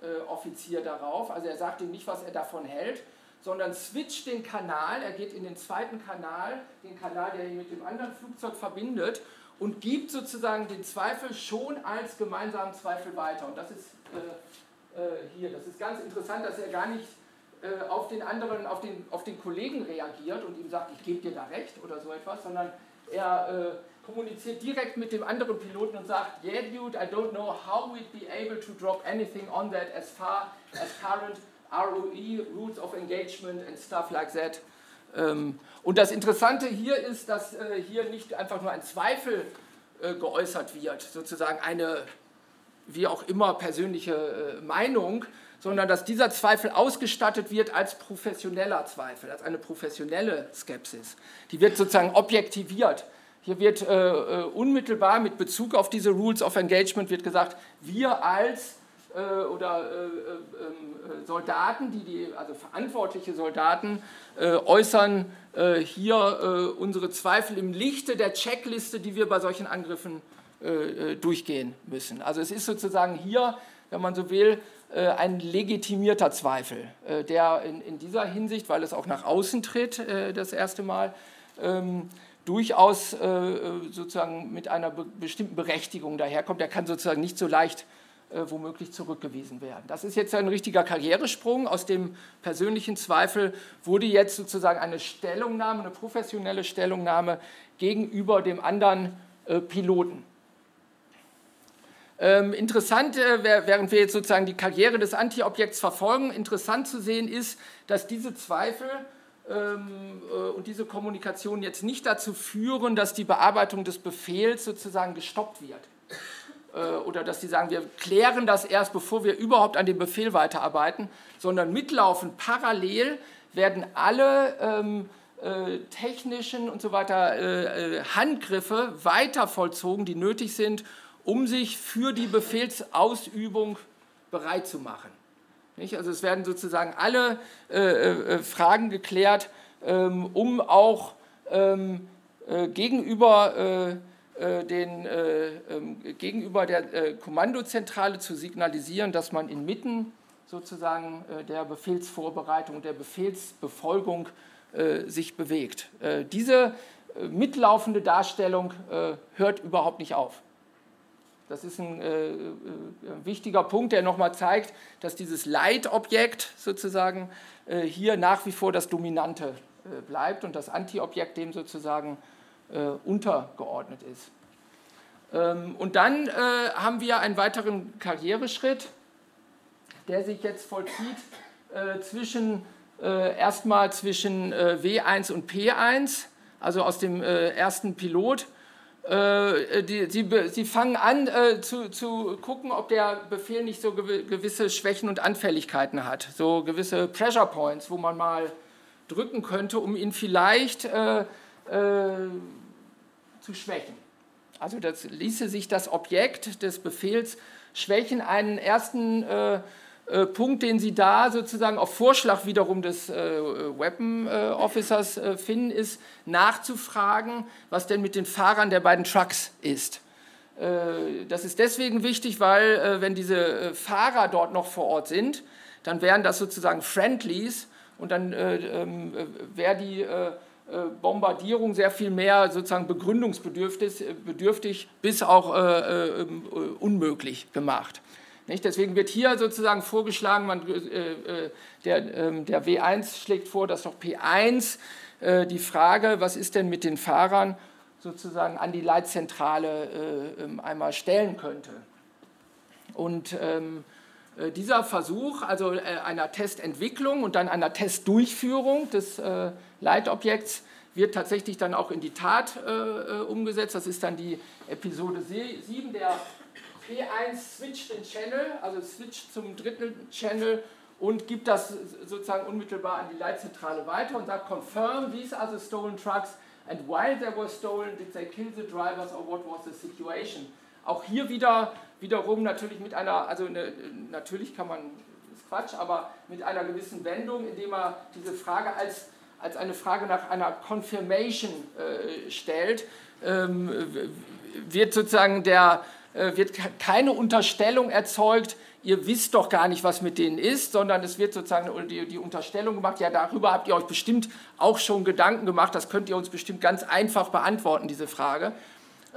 Waffenoffizier darauf, also er sagt ihm nicht, was er davon hält, sondern switcht den Kanal, er geht in den zweiten Kanal, den Kanal, der ihn mit dem anderen Flugzeug verbindet und gibt sozusagen den Zweifel schon als gemeinsamen Zweifel weiter. Und das ist äh, äh, hier, das ist ganz interessant, dass er gar nicht äh, auf den anderen, auf den, auf den Kollegen reagiert und ihm sagt, ich gebe dir da recht oder so etwas, sondern er äh, kommuniziert direkt mit dem anderen Piloten und sagt, yeah dude, I don't know how we'd be able to drop anything on that as far as current ROE, rules of engagement and stuff like that. Ähm, und das Interessante hier ist, dass äh, hier nicht einfach nur ein Zweifel äh, geäußert wird, sozusagen eine, wie auch immer, persönliche äh, Meinung, sondern dass dieser Zweifel ausgestattet wird als professioneller Zweifel, als eine professionelle Skepsis. Die wird sozusagen objektiviert. Hier wird äh, unmittelbar mit Bezug auf diese Rules of Engagement wird gesagt, wir als äh, oder äh, ähm, Soldaten, die, die, also verantwortliche Soldaten, äußern hier unsere Zweifel im Lichte der Checkliste, die wir bei solchen Angriffen durchgehen müssen. Also es ist sozusagen hier, wenn man so will, ein legitimierter Zweifel, der in, in dieser Hinsicht, weil es auch nach außen tritt, das erste Mal, ähm, durchaus sozusagen mit einer bestimmten Berechtigung daherkommt. Der kann sozusagen nicht so leicht äh, womöglich zurückgewiesen werden. Das ist jetzt ein richtiger Karrieresprung. Aus dem persönlichen Zweifel wurde jetzt sozusagen eine Stellungnahme, eine professionelle Stellungnahme gegenüber dem anderen äh, Piloten. Ähm, interessant, äh, während wir jetzt sozusagen die Karriere des Antiobjekts verfolgen, interessant zu sehen ist, dass diese Zweifel äh, und diese Kommunikation jetzt nicht dazu führen, dass die Bearbeitung des Befehls sozusagen gestoppt wird. Äh, oder dass sie sagen, wir klären das erst, bevor wir überhaupt an dem Befehl weiterarbeiten, sondern mitlaufend parallel werden alle ähm, äh, technischen und so weiter äh, äh, Handgriffe weiter vollzogen, die nötig sind, um sich für die Befehlsausübung bereit zu machen. Nicht? Also es werden sozusagen alle äh, äh Fragen geklärt, ähm, um auch ähm, gegenüber äh, den, äh, ähm, gegenüber der äh, Kommandozentrale zu signalisieren, dass man inmitten sozusagen der Befehlsvorbereitung, der Befehlsbefolgung sich bewegt. diese mitlaufende Darstellung hört überhaupt nicht auf. Das ist ein äh, äh, wichtiger Punkt, der nochmal zeigt, dass dieses Leitobjekt sozusagen äh, hier nach wie vor das Dominante bleibt und das Antiobjekt dem sozusagen äh, untergeordnet ist. Ähm, und dann äh, haben wir einen weiteren Karriereschritt, der sich jetzt vollzieht äh, zwischen äh, erstmal zwischen äh, W1 und P1, also aus dem äh, ersten Pilot. Äh, die, sie, sie, fangen an zu, zu, gucken, ob der Befehl nicht so gewisse Schwächen und Anfälligkeiten hat, so gewisse Pressure Points, wo man mal drücken könnte, um ihn vielleicht zu schwächen. Also das ließe sich das Objekt des Befehls schwächen. Einen ersten äh, äh, Punkt, den Sie da sozusagen auf Vorschlag wiederum des äh, Weapon äh, Officers äh, finden, ist nachzufragen, was denn mit den Fahrern der beiden Trucks ist. Äh, das ist deswegen wichtig, weil wenn diese Fahrer dort noch vor Ort sind, dann wären das sozusagen Friendlies und dann ähm, wäre die Bombardierung sehr viel mehr sozusagen begründungsbedürftig bedürftig, bis auch äh, äh, ähm, unmöglich gemacht. Nicht? Deswegen wird hier sozusagen vorgeschlagen, man, äh, der, ähm, der W1 schlägt vor, dass doch P1 äh, die Frage, was ist denn mit den Fahrern, sozusagen an die Leitzentrale äh, ähm, einmal stellen könnte. Und ähm, dieser Versuch, also einer Testentwicklung und dann einer Testdurchführung des Leitobjekts wird tatsächlich dann auch in die Tat äh, äh umgesetzt. Das ist dann die Episode 7, der P1 switcht den Channel, also switcht zum dritten Channel und gibt das sozusagen unmittelbar an die Leitzentrale weiter und sagt, confirm these are the stolen trucks and while they were stolen, did they kill the drivers or what was the situation? Auch hier wieder, wiederum natürlich mit einer, also eine, natürlich kann man, ist Quatsch, aber mit einer gewissen Wendung, indem er diese Frage als als eine Frage nach einer Confirmation äh, stellt, ähm, wird sozusagen der, wird keine Unterstellung erzeugt, ihr wisst doch gar nicht, was mit denen ist, sondern es wird sozusagen die, die, Unterstellung gemacht, ja, darüber habt ihr euch bestimmt auch schon Gedanken gemacht, das könnt ihr uns bestimmt ganz einfach beantworten, diese Frage.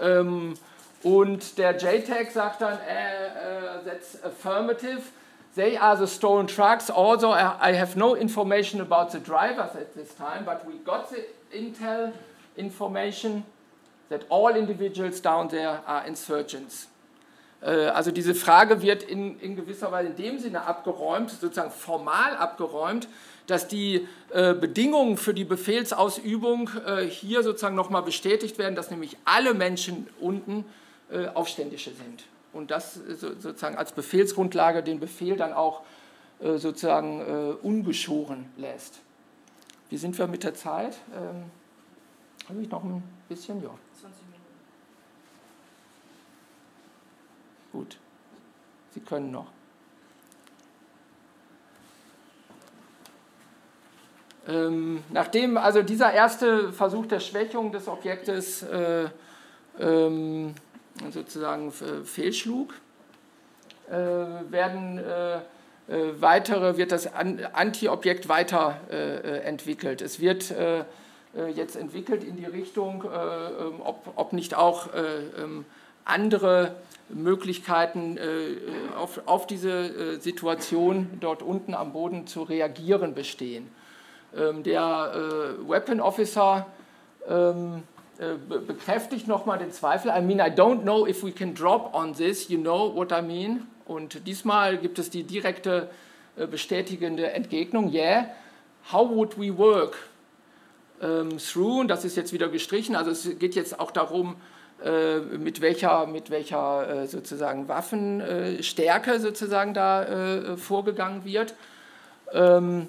Ähm, und der JTAG sagt dann, äh, that's affirmative, They are the stolen trucks. Also, I have no information about the drivers at this time, but we got the intel information that all individuals down there are insurgents. Äh, also diese Frage wird in, in, gewisser Weise in dem Sinne abgeräumt, sozusagen formal abgeräumt, dass die äh, Bedingungen für die Befehlsausübung äh, hier sozusagen nochmal bestätigt werden, dass nämlich alle Menschen unten äh, Aufständische sind und das sozusagen als Befehlsgrundlage den Befehl dann auch äh, sozusagen äh, ungeschoren lässt. Wie sind wir mit der Zeit? Ähm, Habe ich noch ein bisschen? Ja. 20 Gut. Sie können noch. Ähm, nachdem also dieser erste Versuch der Schwächung des Objektes äh, ähm, sozusagen äh, fehlschlug, äh, werden äh, weitere, wird das Anti-Objekt weiterentwickelt. Es wird jetzt entwickelt in die Richtung, ähm, ob, ob nicht auch ähm, andere Möglichkeiten auf, auf diese Situation dort unten am Boden zu reagieren bestehen. Ähm, der Weapon Officer äh, bekräftigt nochmal den Zweifel. I mean, I don't know if we can drop on this, you know what I mean. Und diesmal gibt es die direkte äh, bestätigende Entgegnung. Yeah, how would we work um, through? Und das ist jetzt wieder gestrichen. Also es geht jetzt auch darum, äh, mit welcher, mit welcher sozusagen Waffenstärke sozusagen da vorgegangen wird. Ähm,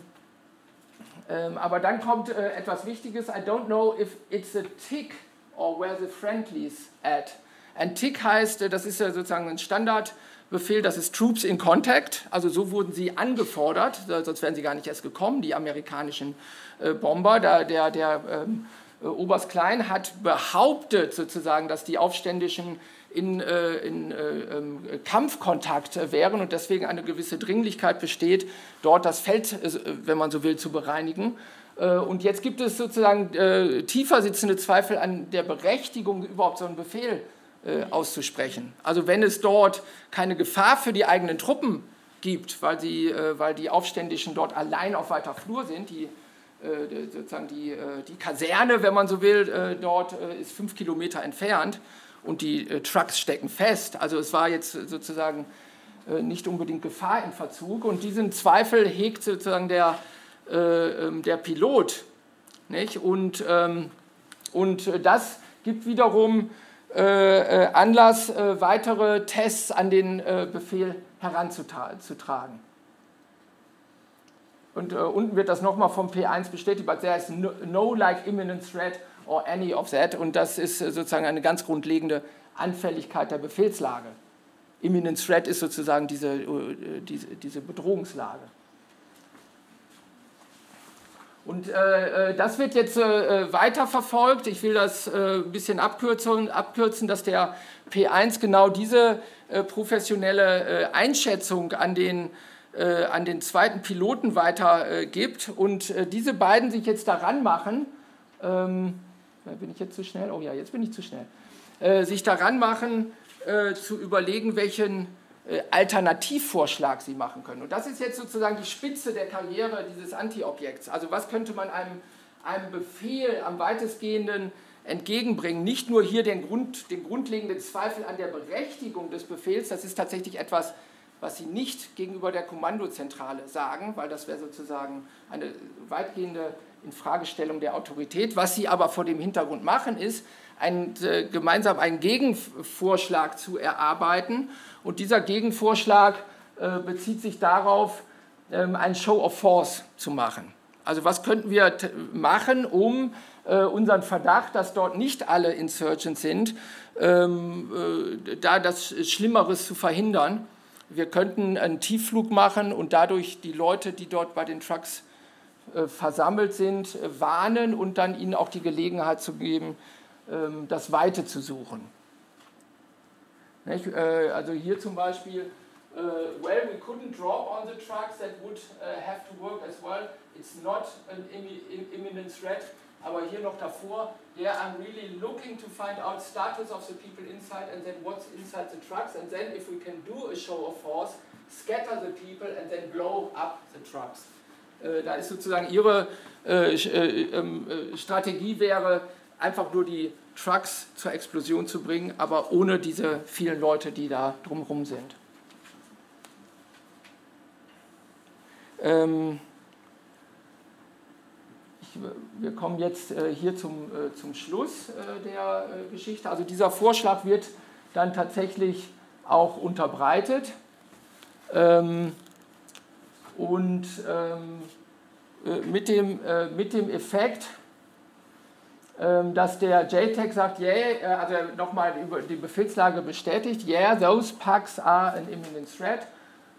ähm, aber dann kommt äh, etwas Wichtiges. I don't know if it's a tick or where the friendlies at. Ein Tick heißt, äh, das ist ja sozusagen ein Standardbefehl, das ist Troops in Contact. Also so wurden sie angefordert, sonst wären sie gar nicht erst gekommen, die amerikanischen äh, Bomber. Da, der der ähm, äh, Oberst Klein hat behauptet sozusagen, dass die Aufständischen in, äh, in äh, ähm, Kampfkontakt wären und deswegen eine gewisse Dringlichkeit besteht, dort das Feld, äh, wenn man so will, zu bereinigen. Äh, und jetzt gibt es sozusagen äh, tiefer sitzende Zweifel an der Berechtigung, überhaupt so einen Befehl äh, auszusprechen. Also wenn es dort keine Gefahr für die eigenen Truppen gibt, weil, sie, weil die Aufständischen dort allein auf weiter Flur sind, die äh, sozusagen die, äh, die Kaserne, wenn man so will, äh, dort ist fünf Kilometer entfernt und die Trucks stecken fest. Also es war jetzt sozusagen nicht unbedingt Gefahr im Verzug und diesen Zweifel hegt sozusagen der, ähm, der Pilot. Nicht? Und, ähm, und das gibt wiederum Anlass, weitere Tests an den Befehl heranzutragen. Und äh, unten wird das nochmal vom P1 bestätigt, but there is no, no, like imminent threat or any of that. Und das ist äh, sozusagen eine ganz grundlegende Anfälligkeit der Befehlslage. Imminent threat ist sozusagen diese, äh, diese, diese Bedrohungslage. Und äh, äh das wird jetzt äh, weiterverfolgt. Ich will das äh, ein bisschen abkürzen, abkürzen, dass der P1 genau diese professionelle Einschätzung an den äh, an den zweiten Piloten weitergibt äh, und äh, diese beiden sich jetzt daran machen, ähm, bin ich jetzt zu schnell? Oh ja, jetzt bin ich zu schnell. Äh, sich daran machen, äh, zu überlegen, welchen äh, Alternativvorschlag sie machen können. Und das ist jetzt sozusagen die Spitze der Karriere dieses Anti-Objekts. Also was könnte man einem, einem Befehl am weitestgehenden entgegenbringen? Nicht nur hier den, Grund, den grundlegenden Zweifel an der Berechtigung des Befehls, das ist tatsächlich etwas, was sie nicht gegenüber der Kommandozentrale sagen, weil das wäre sozusagen eine weitgehende Infragestellung der Autorität. Was sie aber vor dem Hintergrund machen, ist, ein, äh, gemeinsam einen Gegenvorschlag zu erarbeiten. Und dieser Gegenvorschlag äh, bezieht sich darauf, ähm, ein Show of Force zu machen. Also was könnten wir machen, um äh, unseren Verdacht, dass dort nicht alle Insurgents sind, ähm, äh, da das Schlimmeres zu verhindern wir könnten einen Tiefflug machen und dadurch die Leute, die dort bei den Trucks äh, versammelt sind, äh, warnen und dann ihnen auch die Gelegenheit zu geben, ähm, das Weite zu suchen. Äh, also hier zum Beispiel, well, we couldn't drop on the trucks, that would have to work as well. It's not an imminent threat. Aber hier noch davor, yeah, I'm really looking to find out status of the people inside and then what's inside the trucks and then if we can do a show of force, scatter the people and then blow up the trucks. Äh, da ist sozusagen ihre äh, äh, ähm, äh, Strategie wäre, einfach nur die Trucks zur Explosion zu bringen, aber ohne diese vielen Leute, die da drumherum sind. Ähm, wir kommen jetzt äh, hier zum, äh, zum Schluss äh, der Geschichte. Also dieser Vorschlag wird dann tatsächlich auch unterbreitet. Ähm, und ähm, mit, dem, mit dem Effekt, ähm, dass der JTAG sagt, yeah, also nochmal über die Befehlslage bestätigt, yeah, those packs are an imminent threat.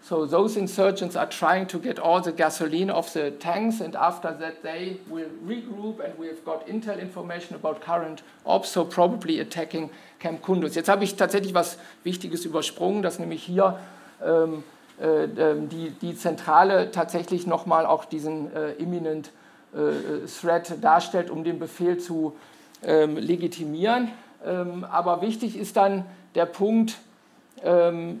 So those insurgents are trying to get all the gasoline off the tanks, and after that they will regroup, and we have got intel information about current ops, so probably attacking Camp Kunduz. Jetzt habe ich tatsächlich was Wichtiges übersprungen, dass nämlich hier ähm, äh, ähm, die, die Zentrale tatsächlich nochmal auch diesen äh, imminent äh, Threat darstellt, um den Befehl zu ähm, legitimieren. Ähm, aber wichtig ist dann der Punkt,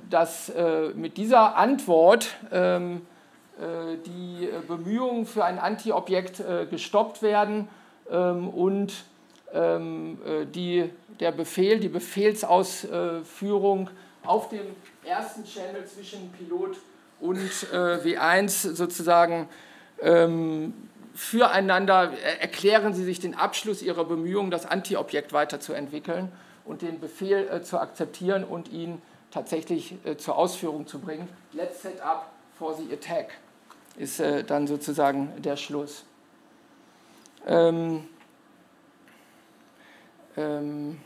dass äh, mit dieser Antwort ähm, äh, die Bemühungen für ein Anti-Objekt äh, gestoppt werden ähm, und die, der Befehl, die Befehlsausführung auf dem ersten Channel zwischen Pilot und W1 sozusagen füreinander erklären sie sich den Abschluss ihrer Bemühungen, das Anti-Objekt weiterzuentwickeln und den Befehl zu akzeptieren und ihn tatsächlich äh, zur Ausführung zu bringen. Let's set up for the attack ist äh, dann sozusagen der Schluss. Ähm, ähm,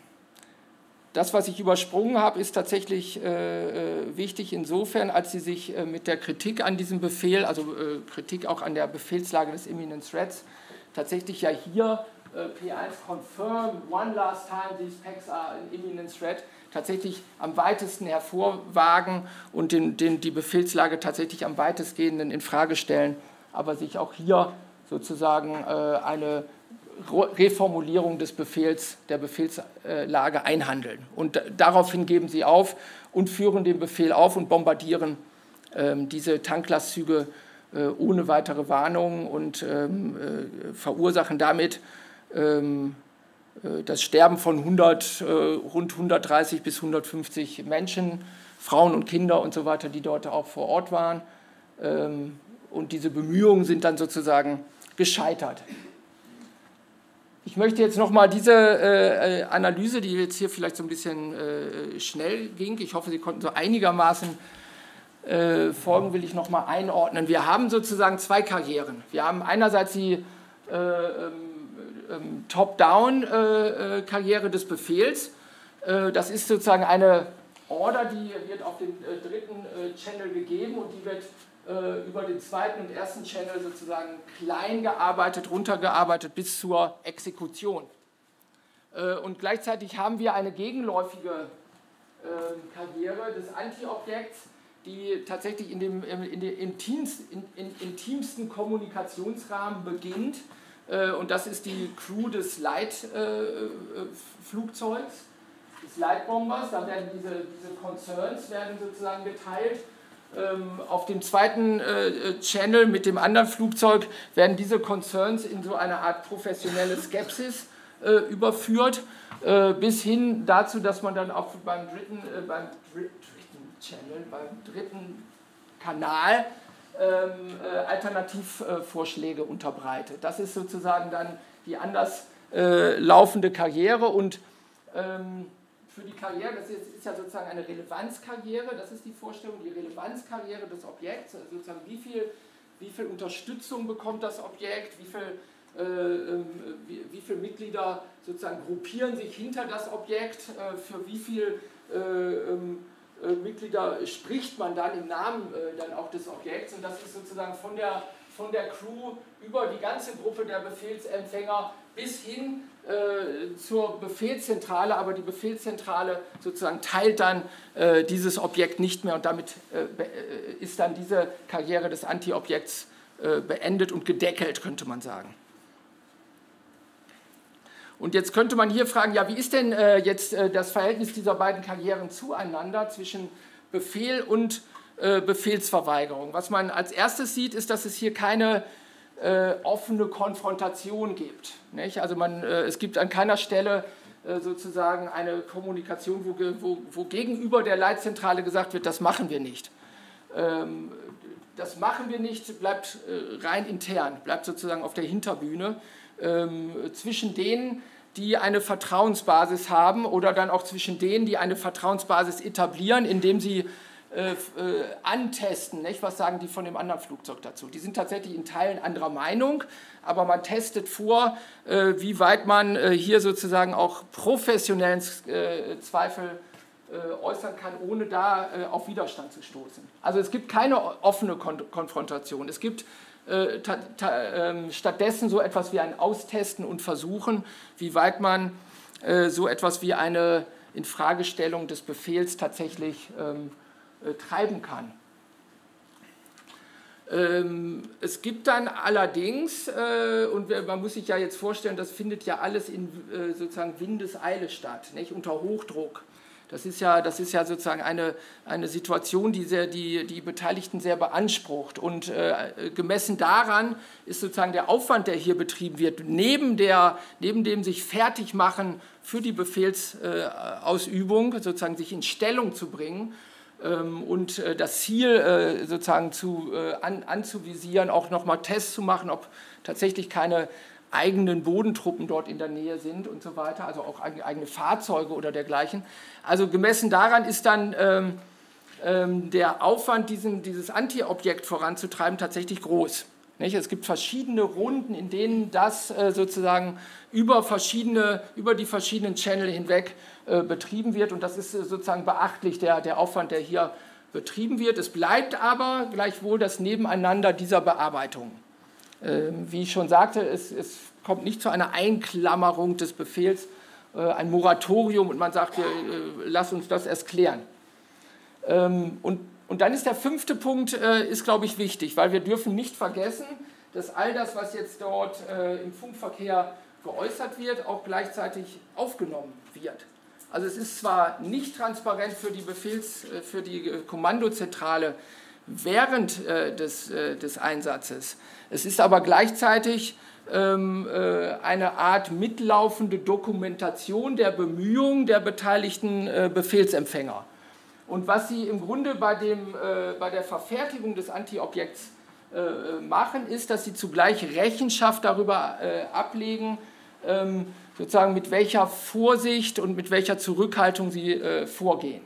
das, was ich übersprungen habe, ist tatsächlich äh, äh wichtig insofern, als Sie sich äh, mit der Kritik an diesem Befehl, also äh, Kritik auch an der Befehlslage des Imminent Threats, tatsächlich ja hier P1 confirm one last time these packs are an imminent threat, tatsächlich am weitesten hervorwagen und den, den, die Befehlslage tatsächlich am weitestgehenden in Frage stellen, aber sich auch hier sozusagen äh, eine Reformulierung des Befehls, der Befehlslage einhandeln. Und daraufhin geben sie auf und führen den Befehl auf und bombardieren ähm, diese Tanklastzüge ohne weitere Warnung und ähm, verursachen damit ähm, das Sterben von 100, rund 130 bis 150 Menschen, Frauen und Kinder und so weiter, die dort auch vor Ort waren. Ähm, und diese Bemühungen sind dann sozusagen gescheitert. Ich möchte jetzt nochmal diese äh, Analyse, die jetzt hier vielleicht so ein bisschen äh, schnell ging, ich hoffe, Sie konnten so einigermaßen äh, folgen, will ich nochmal einordnen. Wir haben sozusagen zwei Karrieren. Wir haben einerseits die äh, ähm, Top-Down-Karriere äh, des Befehls. Äh, das ist sozusagen eine Order, die wird auf den dritten Channel gegeben und die wird äh, über den zweiten und ersten Channel sozusagen klein gearbeitet, runtergearbeitet bis zur Exekution. Äh, und gleichzeitig haben wir eine gegenläufige ähm, Karriere des Anti-Objekts, die tatsächlich in dem in dem intimst, in, in, intimsten Kommunikationsrahmen beginnt. Äh, und das ist die Crew des Leitflugzeugs, des Leitbombers. Da werden diese, diese Concerns werden sozusagen geteilt ähm, auf dem zweiten äh, Channel mit dem anderen Flugzeug werden diese Concerns in so eine Art professionelle Skepsis äh, überführt, äh, bis hin dazu, dass man dann auch beim dritten, beim dritten Channel, beim dritten Kanal ähm, Alternativvorschläge unterbreitet. Das ist sozusagen dann die anders laufende Karriere und ähm, für die Karriere, das ist, ist, ja sozusagen eine Relevanzkarriere, das ist die Vorstellung, die Relevanzkarriere des Objekts, also sozusagen wie viel, wie viel Unterstützung bekommt das Objekt, wie viel, äh, ähm, wie, viele Mitglieder sozusagen gruppieren sich hinter das Objekt, äh, für wie viele äh, Mitglieder spricht man dann im Namen äh, dann auch des Objekts. Und das ist sozusagen von der, von der Crew über die ganze Gruppe der Befehlsempfänger bis hin äh, zur Befehlszentrale, aber die Befehlszentrale sozusagen teilt dann äh, dieses Objekt nicht mehr. Und damit äh, ist dann diese Karriere des Anti-Objekts beendet und gedeckelt, könnte man sagen. Und jetzt könnte man hier fragen, ja, wie ist denn äh, jetzt das Verhältnis dieser beiden Karrieren zueinander zwischen Befehl und Befehlsverweigerung? Was man als erstes sieht, ist, dass es hier keine äh, offene Konfrontation gibt. Nicht? Also man, äh, es gibt an keiner Stelle äh, sozusagen eine Kommunikation, wo, wo, wo, gegenüber der Leitzentrale gesagt wird, das machen wir nicht. Ähm, das machen wir nicht, bleibt äh, rein intern, bleibt sozusagen auf der Hinterbühne zwischen denen, die eine Vertrauensbasis haben oder dann auch zwischen denen, die eine Vertrauensbasis etablieren, indem sie äh, äh, antesten. Nicht? Was sagen die von dem anderen Flugzeug dazu? Die sind tatsächlich in Teilen anderer Meinung, aber man testet vor, äh, wie weit man äh, hier sozusagen auch professionellen äh, Zweifel äh, äußern kann, ohne da auf Widerstand zu stoßen. Also es gibt keine offene Kon Konfrontation. Es gibt ähm, stattdessen so etwas wie ein Austesten und Versuchen, wie weit man so etwas wie eine Infragestellung des Befehls tatsächlich ähm, äh, treiben kann. Ähm, es gibt dann allerdings, äh, und man muss sich ja jetzt vorstellen, das findet ja alles in äh, sozusagen Windeseile statt, nicht? unter Hochdruck. Das ist ja, das ist ja sozusagen eine, eine Situation, die sehr, die, die Beteiligten sehr beansprucht. Und äh, gemessen daran ist sozusagen der Aufwand, der hier betrieben wird, neben, der, neben dem sich fertig machen für die Befehlsausübung, sozusagen sich in Stellung zu bringen, ähm, und äh, das Ziel äh, sozusagen zu, äh, an, anzuvisieren, auch nochmal Tests zu machen, ob tatsächlich keine eigenen Bodentruppen dort in der Nähe sind und so weiter, also auch eigene Fahrzeuge oder dergleichen. Also gemessen daran ist dann ähm, ähm, der Aufwand, diesen, dieses Anti-Objekt voranzutreiben, tatsächlich groß. Nicht? Es gibt verschiedene Runden, in denen das äh, sozusagen über, verschiedene, über die verschiedenen Channel hinweg äh, betrieben wird. Und das ist äh, sozusagen beachtlich, der, der Aufwand, der hier betrieben wird. Es bleibt aber gleichwohl das Nebeneinander dieser Bearbeitung. Ähm, wie ich schon sagte, es, es, kommt nicht zu einer Einklammerung des Befehls, äh, ein Moratorium und man sagt, äh, lass uns das erst klären. Ähm, und und dann ist der fünfte Punkt, äh, ist glaube ich wichtig, weil wir dürfen nicht vergessen, dass all das, was jetzt dort äh, im Funkverkehr geäußert wird, auch gleichzeitig aufgenommen wird. Also es ist zwar nicht transparent für die Befehls-, äh, für die äh, Kommandozentrale, während des, des Einsatzes. Es ist aber gleichzeitig ähm, eine Art mitlaufende Dokumentation der Bemühungen der beteiligten Befehlsempfänger. Und was Sie im Grunde bei, dem, bei der Verfertigung des Antiobjekts machen, ist, dass Sie zugleich Rechenschaft darüber ablegen, ähm, sozusagen mit welcher Vorsicht und mit welcher Zurückhaltung sie äh, vorgehen.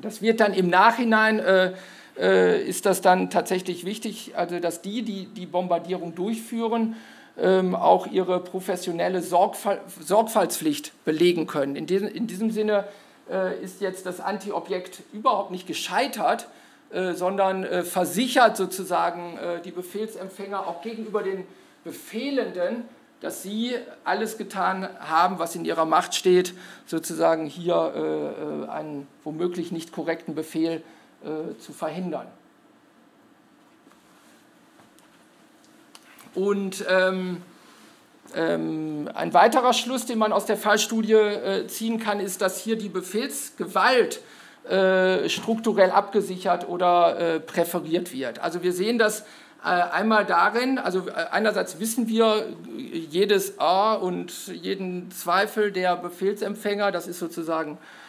Das wird dann im Nachhinein, äh, äh, ist das dann tatsächlich wichtig, also dass die, die die Bombardierung durchführen, ähm, auch ihre professionelle Sorgfalt, Sorgfaltspflicht belegen können. In diesem, in diesem Sinne äh, ist jetzt das Antiobjekt überhaupt nicht gescheitert, äh, sondern äh, versichert sozusagen die Befehlsempfänger auch gegenüber den Befehlenden, dass sie alles getan haben, was in ihrer Macht steht, sozusagen hier äh, äh, einen womöglich nicht korrekten Befehl äh, zu verhindern. Und ähm, ähm, ein weiterer Schluss, den man aus der Fallstudie äh, ziehen kann, ist, dass hier die Befehlsgewalt äh, strukturell abgesichert oder äh, präferiert wird. Also wir sehen das äh, einmal darin, also äh, einerseits wissen wir jedes A und jeden Zweifel der Befehlsempfänger, das ist sozusagen äh,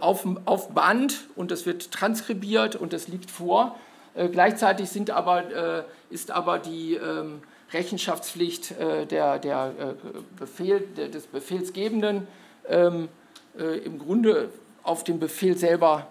auf, auf Band und das wird transkribiert und das liegt vor. Gleichzeitig sind aber, ist aber die ähm, Rechenschaftspflicht der, der Befehl, des Befehlsgebenden ähm, im Grunde auf den Befehl selber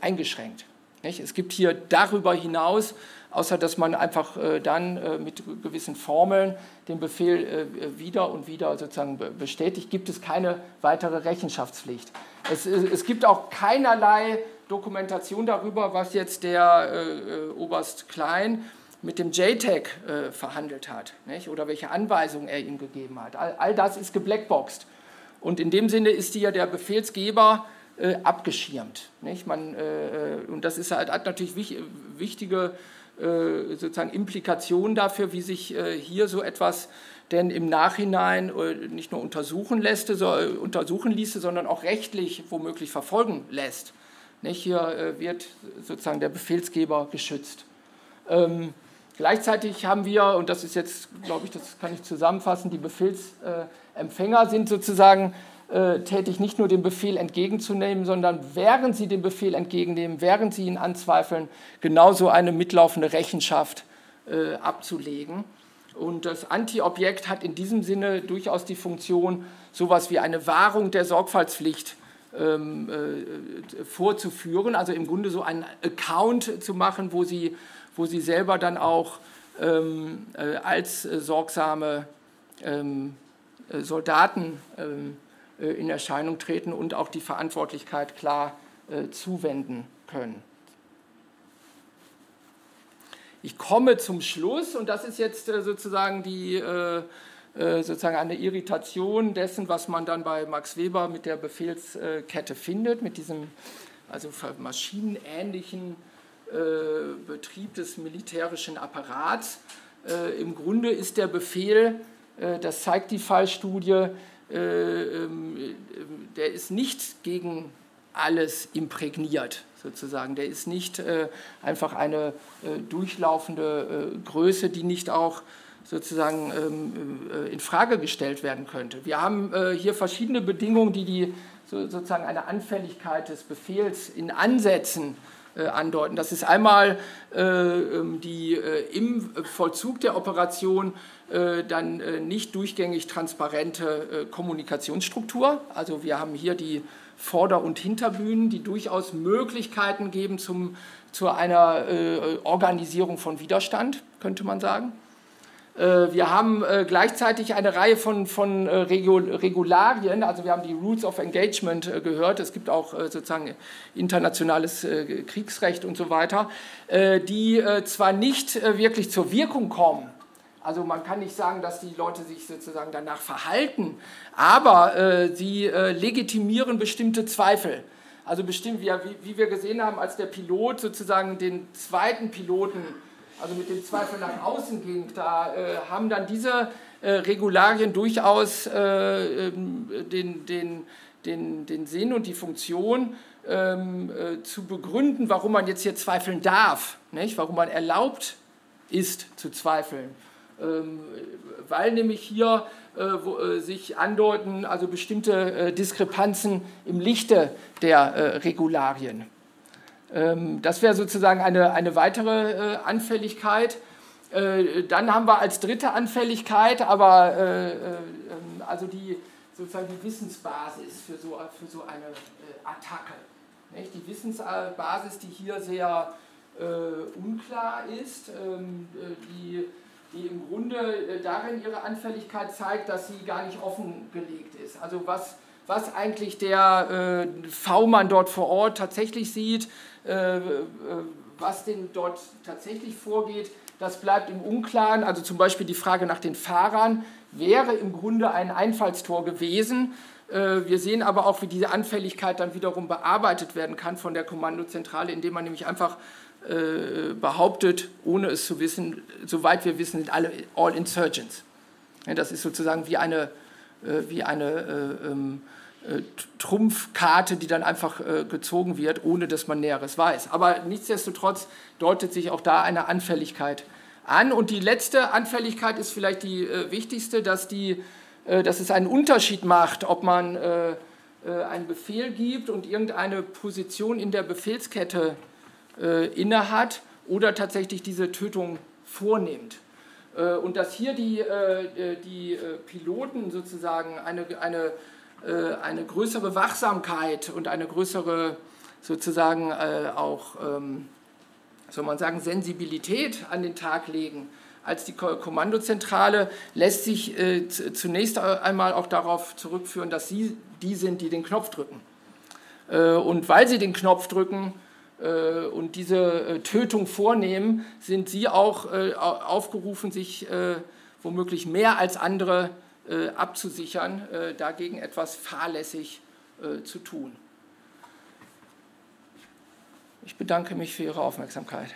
eingeschränkt. Es gibt hier darüber hinaus außer dass man einfach äh, dann äh, mit gewissen Formeln den Befehl äh, wieder und wieder sozusagen bestätigt, gibt es keine weitere Rechenschaftspflicht. Es, es gibt auch keinerlei Dokumentation darüber, was jetzt der Oberst Klein mit dem JTAG äh, verhandelt hat nicht? oder welche Anweisungen er ihm gegeben hat. All, all, das ist geblackboxt. Und in dem Sinne ist hier der Befehlsgeber äh, abgeschirmt. Nicht? Man, äh, und das ist halt, hat natürlich wich, wichtige äh, sozusagen Implikationen dafür, wie sich äh, hier so etwas denn im Nachhinein äh, nicht nur untersuchen, lässt, untersuchen ließe, sondern auch rechtlich womöglich verfolgen lässt. Hier wird sozusagen der Befehlsgeber geschützt. Ähm, gleichzeitig haben wir, und das ist jetzt, glaube ich, das kann ich zusammenfassen, die Befehlsempfänger sind sozusagen äh, tätig, nicht nur den Befehl entgegenzunehmen, sondern während sie den Befehl entgegennehmen, während sie ihn anzweifeln, genauso eine mitlaufende Rechenschaft äh, abzulegen. Und das Anti-Objekt hat in diesem Sinne durchaus die Funktion, sowas wie eine Wahrung der Sorgfaltspflicht ähm, äh, vorzuführen, also im Grunde so einen Account zu machen, wo sie, wo sie selber dann auch ähm, äh, als äh, sorgsame ähm, äh, Soldaten ähm, äh, in Erscheinung treten und auch die Verantwortlichkeit klar äh, zuwenden können. Ich komme zum Schluss und das ist jetzt äh, sozusagen die sozusagen eine Irritation dessen, was man dann bei Max Weber mit der Befehlskette findet, mit diesem also maschinenähnlichen Betrieb des militärischen Apparats. Im Grunde ist der Befehl, das zeigt die Fallstudie, äh, ähm, der ist nicht gegen alles imprägniert, sozusagen. Der ist nicht äh, einfach eine äh, durchlaufende Größe, die nicht auch sozusagen ähm, in Frage gestellt werden könnte. Wir haben hier verschiedene Bedingungen, die, die sozusagen eine Anfälligkeit des Befehls in Ansätzen andeuten. Das ist einmal ähm, die im Vollzug der Operation äh, dann äh, nicht durchgängig transparente äh, Kommunikationsstruktur. Also wir haben hier die Vorder- und Hinterbühnen, die durchaus Möglichkeiten geben zum, zu einer Organisierung von Widerstand, könnte man sagen. Wir haben gleichzeitig eine Reihe von, von Regularien, also wir haben die Rules of Engagement gehört, es gibt auch sozusagen internationales Kriegsrecht und so weiter, die zwar nicht wirklich zur Wirkung kommen, also man kann nicht sagen, dass die Leute sich sozusagen danach verhalten, aber äh, sie äh, legitimieren bestimmte Zweifel. Also bestimmt, wie, wie, wir gesehen haben, als der Pilot sozusagen den zweiten Piloten, also mit dem Zweifel nach außen ging, da äh, haben dann diese äh, Regularien durchaus äh, ähm, den, den, den, den Sinn und die Funktion ähm, äh, zu begründen, warum man jetzt hier zweifeln darf, nicht? warum man erlaubt ist zu zweifeln. Ähm, weil nämlich hier äh, äh, sich andeuten, also bestimmte äh, Diskrepanzen im Lichte der Regularien. Ähm, das wäre sozusagen eine, eine weitere Anfälligkeit. dann haben wir als dritte Anfälligkeit aber also die, sozusagen die Wissensbasis für so, für so eine Attacke. Die Wissensbasis, die hier sehr unklar ist, ähm, äh, die, die im Grunde äh, darin ihre Anfälligkeit zeigt, dass sie gar nicht offengelegt ist. Also was, was eigentlich der äh, V-Mann dort vor Ort tatsächlich sieht, äh, äh, was denn dort tatsächlich vorgeht, das bleibt im Unklaren. Also zum Beispiel die Frage nach den Fahrern wäre im Grunde ein Einfallstor gewesen. Äh, wir sehen aber auch, wie diese Anfälligkeit dann wiederum bearbeitet werden kann von der Kommandozentrale, indem man nämlich einfach äh, behauptet, ohne es zu wissen, soweit wir wissen, sind alle all insurgents. Das ist sozusagen wie eine, äh, wie eine ähm, Trumpfkarte, die dann einfach gezogen wird, ohne dass man Näheres weiß. Aber nichtsdestotrotz deutet sich auch da eine Anfälligkeit an. Und die letzte Anfälligkeit ist vielleicht die wichtigste, dass die äh, dass es einen Unterschied macht, ob man äh, äh, einen Befehl gibt und irgendeine Position in der Befehlskette innehat oder tatsächlich diese Tötung vornimmt. Und dass hier die, die Piloten sozusagen eine, eine, eine größere Wachsamkeit und eine größere sozusagen auch, ähm, soll man sagen, Sensibilität an den Tag legen, als die Kommandozentrale lässt sich äh, zunächst einmal auch darauf zurückführen, dass sie die sind, die den Knopf drücken. Äh, und weil sie den Knopf drücken äh, und diese äh, Tötung vornehmen, sind sie auch äh, aufgerufen, sich äh, womöglich mehr als andere abzusichern, dagegen etwas fahrlässig zu tun. Ich bedanke mich für Ihre Aufmerksamkeit.